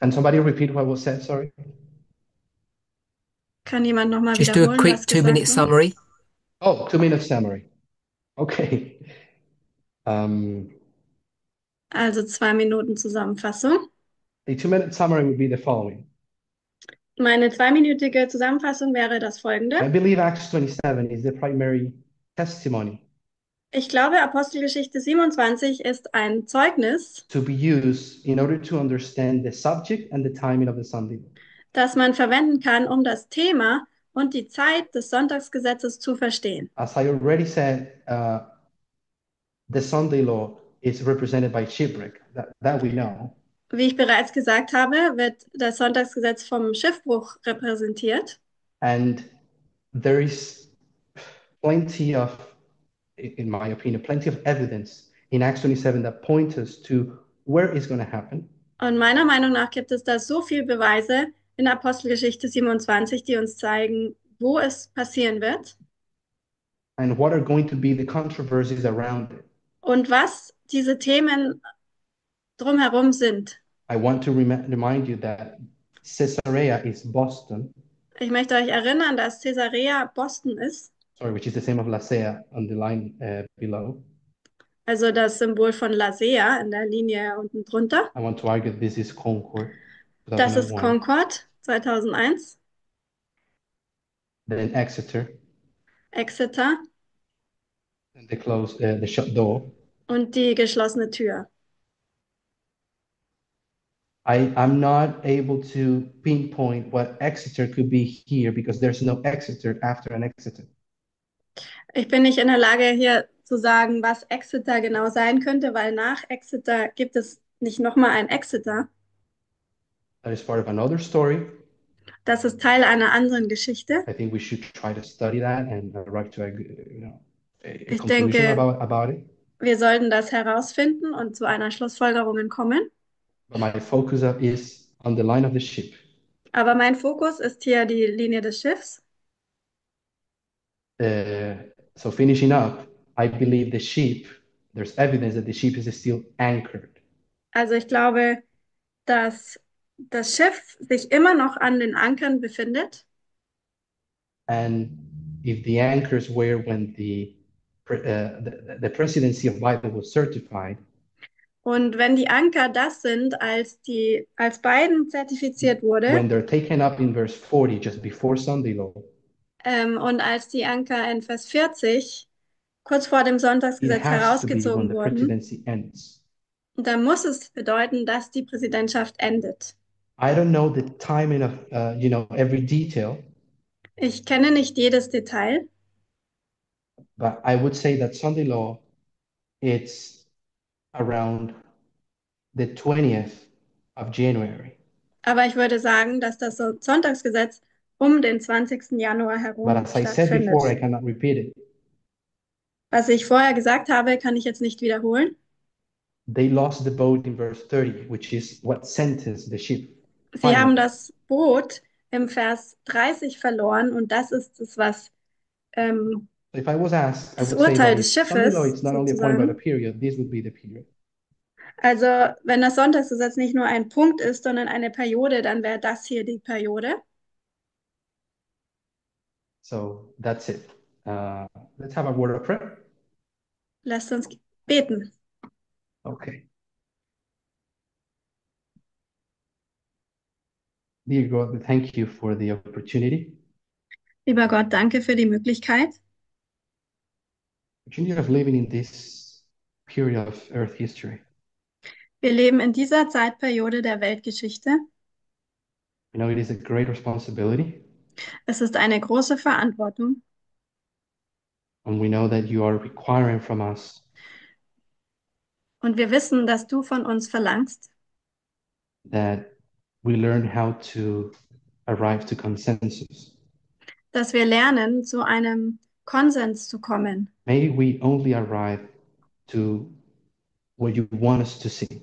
can somebody repeat what was said? Sorry. Kann jemand nochmal Just do a quick two minute gesagt wurde? summary. Oh, two minute summary. Okay. Um, Also zwei Minuten Zusammenfassung. The two minute summary would be the following. Meine zweiminütige Zusammenfassung wäre das I believe Acts 27 is the primary testimony Ich glaube, Apostelgeschichte 27 ist ein Zeugnis, to be used in order to understand the subject and the timing of the Sunday. das man verwenden kann, um das Thema und die Zeit des Sonntagsgesetzes zu verstehen. As I already said, uh, the Sunday law is represented by shipwreck. That, that we know. Wie ich bereits gesagt habe, wird das Sonntagsgesetz vom Schiffbruch repräsentiert. And there is plenty of, in my opinion, plenty of evidence in Acts 27 that point us to where it's going to happen. Und meiner Meinung nach gibt es da so viel Beweise in Apostelgeschichte 27, die uns zeigen, wo es passieren wird and what are going to be the controversies around it. und was diese Themen drumherum sind. I want to rem- remind you that Caesarea is Boston, Ich möchte euch erinnern, dass Caesarea Boston ist, sorry, which is the same of Lasea on the line uh, below. also das Symbol von Lasea in der Linie unten drunter. I want to argue this is Concord, Das ist Concord 2001, Then Exeter, Exeter, and the closed, uh, the shut door. und die geschlossene Tür. I, I'm not able to pinpoint what Exeter could be here because there's no Exeter after an Exeter. Ich bin nicht in der Lage, hier zu sagen, was Exeter genau sein könnte, weil nach Exeter gibt es nicht nochmal ein Exeter. That is part of another story. Das ist Teil einer anderen Geschichte. I think we should try to study that and arrive to a, you know, a, a Ich conclusion denke- about, about it. Wir sollten das herausfinden und zu einer Schlussfolgerung kommen. But my focus is on the line of the ship. Aber mein Fokus ist hier die Linie des Schiffs. Uh, so finishing up, I believe the ship, there's evidence that the ship is still anchored. Also ich glaube, dass das Schiff sich immer noch an den Ankern befindet. And if the anchors were when the, uh, the, the presidency of Biden was certified, Und wenn die Anker das sind, als die, als Biden zertifiziert wurde, when they're taken up in verse 40, just before Sunday law, ähm, und als die Anker in Vers 40 kurz vor dem Sonntagsgesetz herausgezogen wurden, dann muss es bedeuten, dass die Präsidentschaft endet. I don't know the timing of, uh, you know, every detail, Ich kenne nicht jedes Detail, but I would say that Sunday law, it's around the 20th of January. aber ich würde sagen, dass das So- Sonntagsgesetz um den 20. Januar herum But as I said before, I cannot repeat it. Was ich vorher gesagt habe, kann ich jetzt nicht wiederholen. They lost the boat in verse 30, which is what sentenced the ship. Sie Finally. haben das Boot im Vers 30 verloren und das ist es, was ähm, So if I was asked, Das Urteil des Schiffes, period. Also, wenn das Sonntagsgesetz nicht nur ein Punkt ist, sondern eine Periode, dann wäre das hier die Periode. So that's it. Uh, let's have a word of prayer. Lasst uns beten. Okay. Dear God, we thank you for the opportunity, Lieber Gott, danke für die Möglichkeit, opportunity of living in this period of Earth history. Wir leben in dieser Zeitperiode der Weltgeschichte. We know it is a great responsibility, Es ist eine große Verantwortung and we know that you are requiring from us und wir wissen, dass du von uns verlangst, that we learn how to arrive to consensus. dass wir lernen, zu einem Konsens zu kommen. May we only arrive to what you want us to see.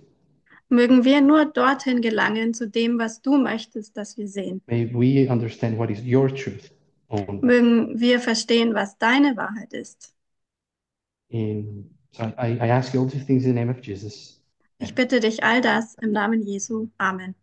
Mögen wir nur dorthin gelangen, zu dem, was du möchtest, dass wir sehen. May we understand what is your truth Mögen wir verstehen, was deine Wahrheit ist. in so I, I ask you all these things in the name of Jesus. Ich bitte dich all das im Namen Jesu. Amen.